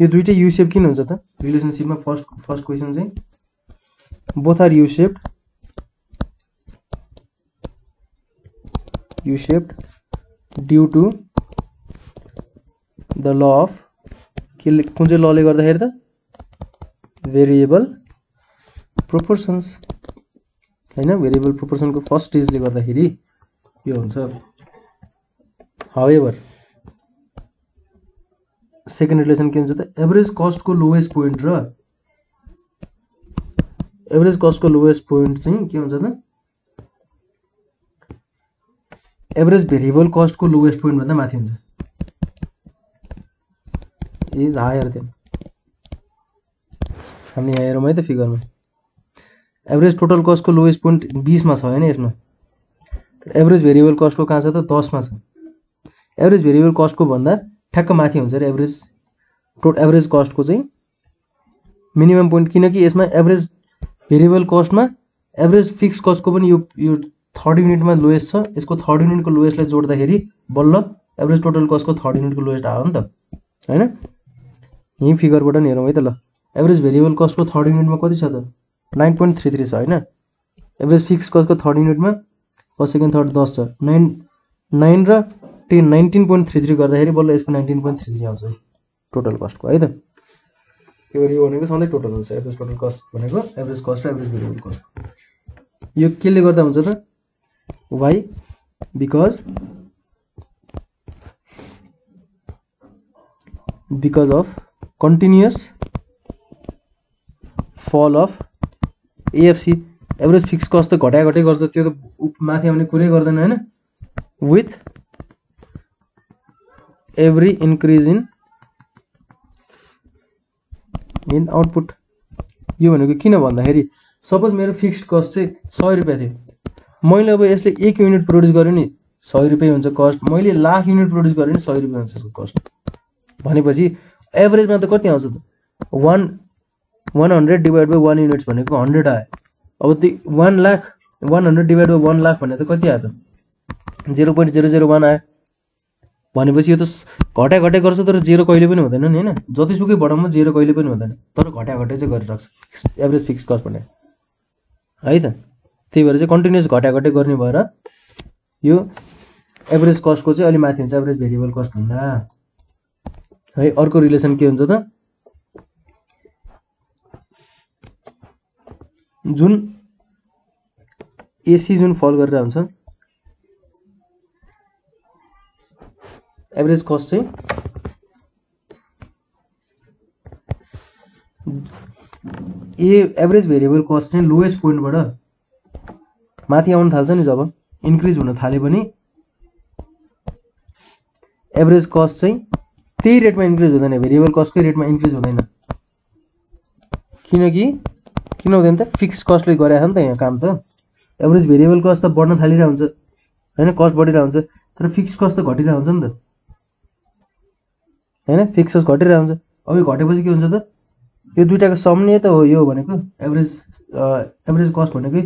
यो दुइटै किन हुन्छ त? रिलेसनसिपमा फ़र्स्ट फ़र्स्ट क्वेसन चाहिँ both are U shaped U shaped due to the law of के, कुन चाहिँ लले गर्दाखेरि त? भेरिएबल प्रोपोर्सन्स होइन भेरिएबल प्रोपोर्सनको फर्स्ट स्टेजले गर्दाखेरि यो हुन्छ। हावेभर सेकेन्ड रिलेसन के हुन्छ त? एभरेज कस्टको लोएस्ट पोइन्ट र एभरेज कस्टको लोएस्ट पोइन्ट चाहिँ के हुन्छ त? एभरेज भेरिएबल कस्टको लोएस्ट पोइन्ट भन्दा माथि हुन्छ। इज हायर देन हामी यहाँ हेरौँ है त फिगरमा एभरेज टोटल कस्टको लोएस्ट पोइन्ट बिसमा छ होइन यसमा एभरेज भेरिएबल कस्टको कहाँ छ त दसमा छ एभरेज भेरिएबल कस्टको भन्दा ठ्याक्क माथि हुन्छ अरे एभरेज टोट एभरेज कस्टको चाहिँ मिनिमम पोइन्ट किनकि यसमा एभरेज भेरिएबल कस्टमा एभरेज फिक्स कस्टको पनि यो यो थर्ड युनिटमा लोएस्ट छ। यसको थर्ड युनिटको लोएस्टलाई जोड्दाखेरि बल्ल एभरेज टोटल कस्टको थर्ड युनिटको लोएस्ट आयो नि त होइन यहीँ फिगरबाट नि हेरौँ है त ल। एभरेज भेरिएबल कस्टको थर्ड युनिटमा कति छ त? नाइन पोइन्ट थ्री थ्री छ होइन? एभरेज फिक्स कस्टको थर्ड युनिटमा फर्स्ट सेकेन्ड थर्ड दस छ। नाइन नाइन र ten nineteen point three three गर्दाखेरि बल्ल यसको नाइन्टिन पोइन्ट थ्री थ्री आउँछ टोटल कस्टको है त? त्यो यो भनेको सधैँ टोटल हुन्छ एभरेज टोटल कस्ट भनेको एभरेज कस्ट र एभरेज भेरिएबल कस्ट यो केले गर्दा हुन्छ त? Why because because of continuous fall of AFC average fix cost त घटाइ घटाइ गर्छ त्यो त माथि आउने कुरै गर्दैन होइन? With every increase in in output यो भनेको किन भन्दाखेरि सपोज मेरो फिक्स्ड कस्ट चाहिँ सय रुपियाँ थियो। मैले अब यसले एक युनिट प्रड्युस गरेँ नि सय रुपियाँ हुन्छ कस्ट मैले लाख युनिट प्रड्युस गरेँ नि सय रुपियाँ हुन्छ यसको कस्ट भनेपछि एभरेजमा त कति आउँछ त? One one hundred divide by one units भनेको हन्ड्रेड आयो। अब त्यो one lakh one hundred divide by one lakh भने त कति आयो त? Zero point zero zero one आयो। भनेपछि यो त घटाइ घटाइ गर्छ तर जेरो कहिले पनि हुँदैन नि होइन? जतिसुकै बढाउँ जेरो कहिले पनि हुँदैन तर घटाइ घटाइ चाहिँ गरिरहेको छ एभरेज फिक्स कस्ट भने है त? त्यही भएर चाहिँ कन्टिन्युस घटाइ घटाइ गर्ने भएर यो एभरेज कस्टको चाहिँ अलिक माथि हुन्छ एभरेज भेरिएबल कस्ट भन्दा है अर्को रिलेसन के हुन्छ त? जुन एसी जुन फल गरेर हुन्छ। एभरेज कस्ट चाहिँ ए एभरेज भेरिएबल कस्ट चाहिँ लोएस्ट पोइन्टबाट माथि आउन थाल्छ नि जब। इन्क्रिज हुन थाल्यो भने एभरेज कस्ट चाहिँ त्यही रेटमा इन्क्रिज हुँदैन। भेरिएबल कस्टकै रेटमा इन्क्रिज हुँदैन। किनकि किन हुँदैन त? फिक्स कस्टले गरेको नि त यहाँ काम त। एभरेज भेरिएबल कस्ट त बढ्न थालिरहेको हुन्छ। होइन? कस्ट बढिरहेको हुन्छ। तर फिक्स कस्ट त घटिरहेको हुन्छ नि त। होइन? फिक्स कस्ट घटिरहेको हुन्छ। अब यो घटेपछि के हुन्छ त? यो दुइटाको सम नै त हो यो भनेको। एभरेज एभरेज कस्ट भनेकै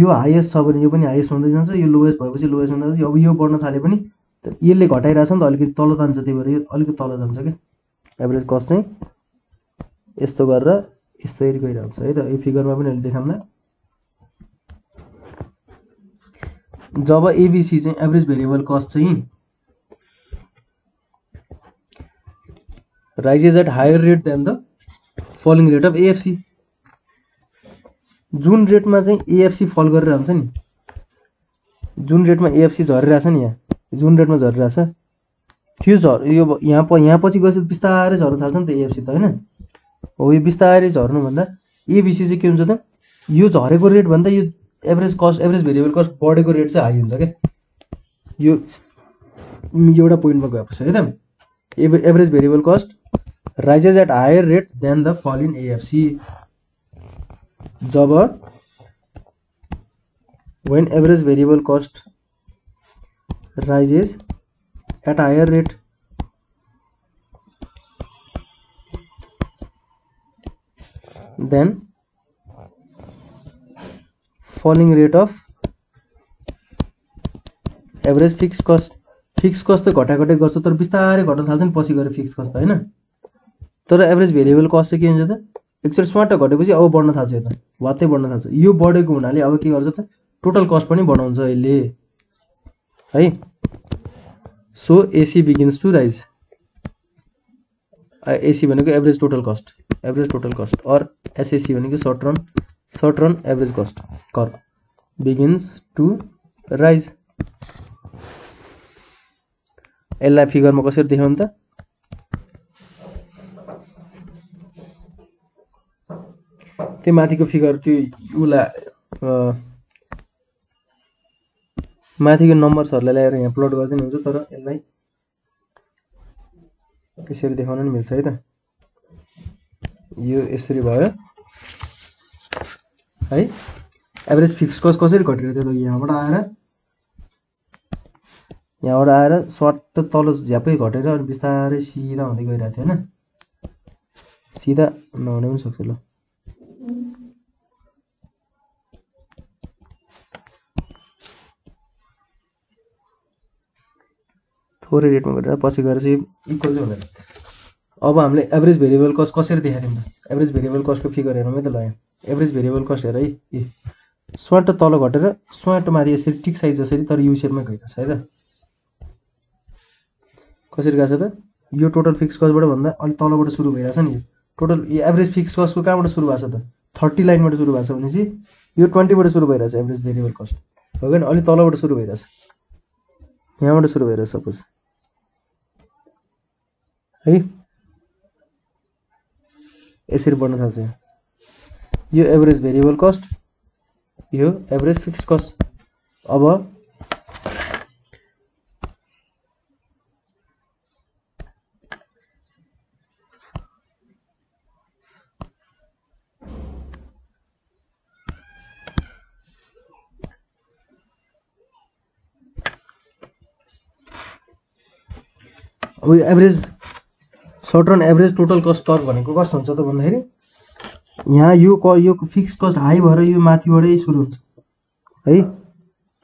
यो हाइएस्ट छ भने यो पनि हाइएस्ट हुँदै जान्छ। यो लोएस्ट भएपछि लोएस्ट हुँदै जान्छ। अब यो बढ्न थाल्यो त यसले घटाइरहेछ नि त। अलिकति तल तान्छ त्यही भएर यो अलिकति तल जान्छ क्या एभरेज कस्ट चाहिँ यस्तो गरेर यस्तरी गइरहेको हुन्छ है त यो फिगरमा पनि अहिले देखाउँला जब एबिसी चाहिँ एभरेज भेरिएबल कस्ट चाहिँ rises at higher rate than the falling rate of AFC जुन रेटमा चाहिँ एएफसी फल गरेर हुन्छ नि जुन रेटमा एएफसी झरिरहेछ नि यहाँ जुन रेटमा झरिरहेछ त्यो झर यो यहाँ यहाँ पछि गएपछि बिस्तारै झर्न थाल्छ नि त एएफसी त होइन? हो यो बिस्तारै झर्नुभन्दा एबिसी चाहिँ के हुन्छ त? यो झरेको रेटभन्दा यो average cost average variable cost बढेको रेट चाहिँ हाई हुन्छ क्या। यो एउटा पोइन्टमा गएपछि है त? Av average variable cost rises at higher rate than the fall in AFC job when average variable cost rises at higher rate than falling rate of average fix cost fix cost त घटा घटाइ गर्छ तर बिस्तारै घट्न थाल्छ नि पछि गएर फिक्स कस्ट त होइन? तर एभरेज भेरिएबल कस्ट चाहिँ के हुन्छ त? एकचोटि स्वाट घटेपछि अब बढ्न थाल्छ यो त। वात्तै बढ्न थाल्छ। यो बढेको हुनाले अब के गर्छ त? टोटल कस्ट पनि बढाउँछ यसले है? So AC begins to rise AC भनेको average total cost average total cost or SAC भनेको short run short run average cost curve begins to rise यसलाई फिगरमा कसरी देखाउनु त त्यो माथिको फिगर त्यो उसलाई माथिको नम्बर्सहरूलाई ल्याएर यहाँ प्लट गरिदिनु हुन्छ तर यसलाई यसरी देखाउन नि मिल्छ है त। यो यसरी भयो। है? एभरेज फिक्स कस्ट कसरी घटेर थियो त यहाँबाट आएर? यहाँबाट आएर सर्ट तल झ्यापै घटेर अनि बिस्तारै सिधा हुँदै गइरहेको थियो होइन? सिधा नहुने पनि सक्छ ल। थोरै रेटमा गरेर पछि गएर चाहिँ इक्वल चाहिँ हुँदैन। अब हामीले एभरेज भेरिएबल कस्ट कसरी देखाइदिउँ त? एभरेज भेरिएबल कस्टको फिगर हेरौँ है त ल यहाँ एभरेज भेरिएबल कस्ट हेर है। ए। स्वाट तल घटेर स्वाट माथि यसरी टिक साइज जसरी तर यु सेपमा गइरहेको छ है त? कसरी गएको छ त? यो टोटल फिक्स कस्टबाट भन्दा अलिक तलबाट सुरु भइरहेछ नि। टोटल यो एभरेज फिक्स कस्टको कहाँबाट सुरु भएको छ त? थर्टी लाइनबाट सुरु भएको छ भनेपछि यो ट्वेन्टीबाट सुरु भइरहेछ एभरेज भेरिएबल कस्ट हो कि अलिक तलबाट सुरु भइरहेछ। यहाँबाट सुरु भइरहेछ सपोज है? यसरी बढ्न थाल्छ यो एभरेज भेरिएबल कस्ट यो एभरेज फिक्स कस्ट अब अब यो average short run average total cost curve भनेको कस्तो हुन्छ त भन्दाखेरि यहाँ यो क यो फिक्स कस्ट हाई भएर यो माथिबाटै सुरु हुन्छ। है?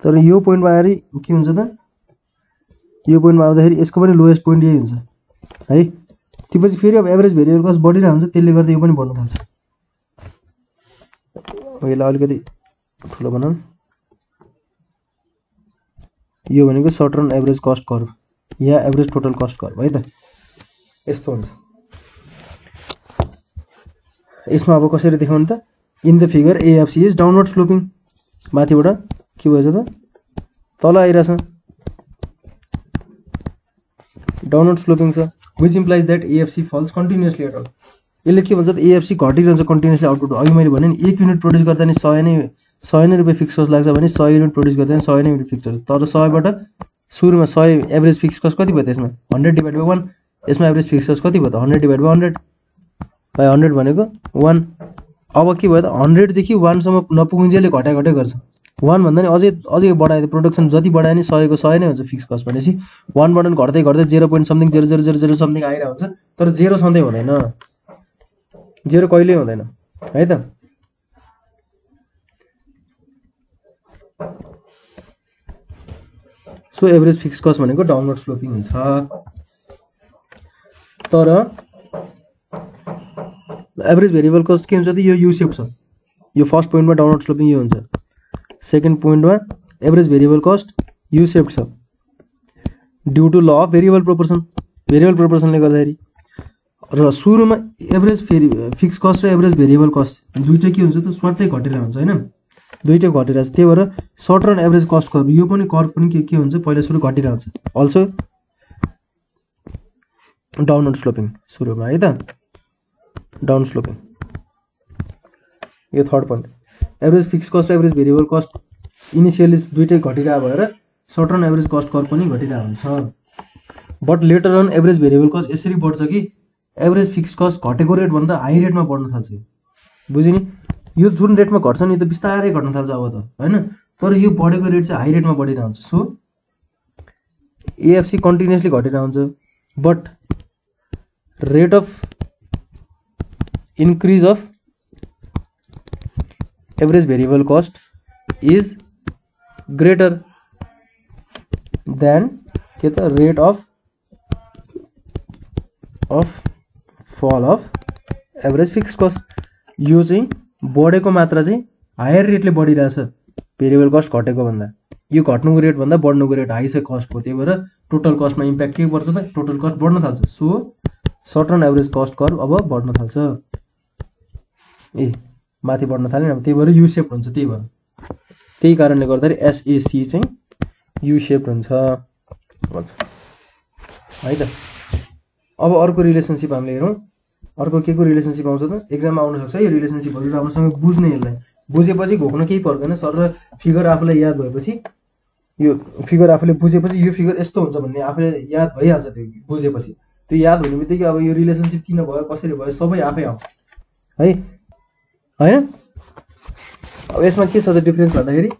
तर यो पोइन्टमा आएर के हुन्छ त? यो पोइन्टमा आउँदाखेरि यसको पनि लोएस्ट पोइन्ट यही हुन्छ। है? त्यसपछि फेरि अब एभरेज भेरिएबल कस्ट बढिरहेको हुन्छ त्यसले गर्दा यो पनि बढ्न थाल्छ। यसलाई अलिकति ठुलो बनाऊँ। यो भनेको short run average cost curve या एभरेज टोटल कस्ट कर्भ है त? यस्तो हुन्छ। यसमा अब कसरी देखाउनु त? In the figure AFC is downward sloping माथिबाट के भएछ त? तल आइरहेछ। डाउनवर्ड स्लोपिङ छ which implies that AFC falls continuously at यसले के भन्छ त? एएफसी घटिरहन्छ कन्टिन्युसली आउटपुट अघि मैले भने नि एक युनिट प्रड्युस गर्दा नि सय नै सय नै रुपियाँ फिक्स कस्ट लाग्छ भने सय युनिट प्रड्युस गर्दा नि सय नै फिक्स तर सयबाट सुरुमा सय एभरेज फिक्स कस्ट कति भयो त्यसमा हन्ड्रेड डिभाइड बाई वान यसमा एभरेज फिक्स कस्ट कति भयो त? Hundred divide by hundred by hundred भनेको वान अब के भयो त? हन्ड्रेडदेखि वानसम्म नपुगिन्जेले घटाइ घटाइ गर्छ। वानभन्दा नि अझै अझै बढायो प्रोडक्सन जति बढायो नि सयको सय नै हुन्छ फिक्स कस्ट भनेपछि। वानबाट घट्दै घट्दै zero point something zero zero zero zero something आइरहेको हुन्छ। तर जेरो सधैँ हुँदैन। जेरो कहिल्यै हुँदैन। है त? सो एभरेज फिक्स कस्ट भनेको डाउनलोड स्लोपिङ हुन्छ। तर एभरेज भेरिएबल कस्ट के हुन्छ त यो युसेप छ यो फर्स्ट पोइन्टमा डाउनलोड स्लोपिङ यो हुन्छ. सेकेन्ड पोइन्टमा एभरेज भेरिएबल कस्ट युसेप छ due to law of variable proportion variable प्रोपोर्सनले गर्दाखेरि र सुरुमा एभरेज फेरि फिक्स कस्ट र एभरेज भेरिएबल कस्ट दुइटै के हुन्छ त? स्वाटै घटेर हुन्छ होइन? दुइटै घटेर त्यही भएर short run average cost curve यो पनि कर्भ पनि के के हुन्छ? पहिला सुरु घटेर हुन्छ अल्सो डाउनवर्ड स्लोपिङ सुरुमा है त डाउन स्लोपिङ यो third point average fix cost average variable cost initially दुइटै घटिरहेको भएर short run average cost curve पनि घटिरहेको हुन्छ। But later run average variable cost यसरी बढ्छ कि एभरेज फिक्स कस्ट घटेको रेटभन्दा हाई रेटमा बढ्न थाल्छ। बुझ्यो नि? यो जुन रेटमा घट्छ नि त बिस्तारै घट्न थाल्छ अब त होइन? तर यो बढेको रेट चाहिँ हाई रेटमा बढिरहेको हुन्छ सो एएफसी कन्टिन्युसली घटेर हुन्छ but rate of increase of average variable cost is greater than के त rate of of fall of average fix cost यो चाहिँ बढेको मात्रा चाहिँ हायर रेटले बढिरहेछ भेरिएबल कस्ट घटेको भन्दा। यो घट्नुको रेटभन्दा बढ्नुको रेट हाई छ कस्टको त्यही भएर टोटल कस्टमा इम्प्याक्ट के पर्छ त? टोटल कस्ट बढ्न थाल्छ। So short run average cost curve अब बढ्न थाल्छ। ए माथि बढ्न थाल्यो अब त्यही भएर युसेप हुन्छ त्यही भएर। त्यही कारणले गर्दाखेरि एसएसी चाहिँ युसेप हुन्छ। है त। अब अर्को रिलेसनसिप हामीले हेरौँ। अर्को के को रिलेसनसिप आउँछ त? एक्जाममा आउनसक्छ है रिलेसनसिपहरू राम्रोसँग बुझ्ने यसलाई। बुझेपछि घोक्न केही पर्दैन। सर र फिगर आफूलाई याद भएपछि यो फिगर आफूले बुझेपछि यो फिगर यस्तो हुन्छ भन्ने आफूले याद भइहाल्छ त्यो बुझेपछि। त्यो याद हुने बित्तिकै अब यो रिलेसनसिप किन भयो कसरी भयो सबै आफै आउँछ। है? होइन? अब यसमा के छ त डिफ्रेन्स भन्दाखेरि?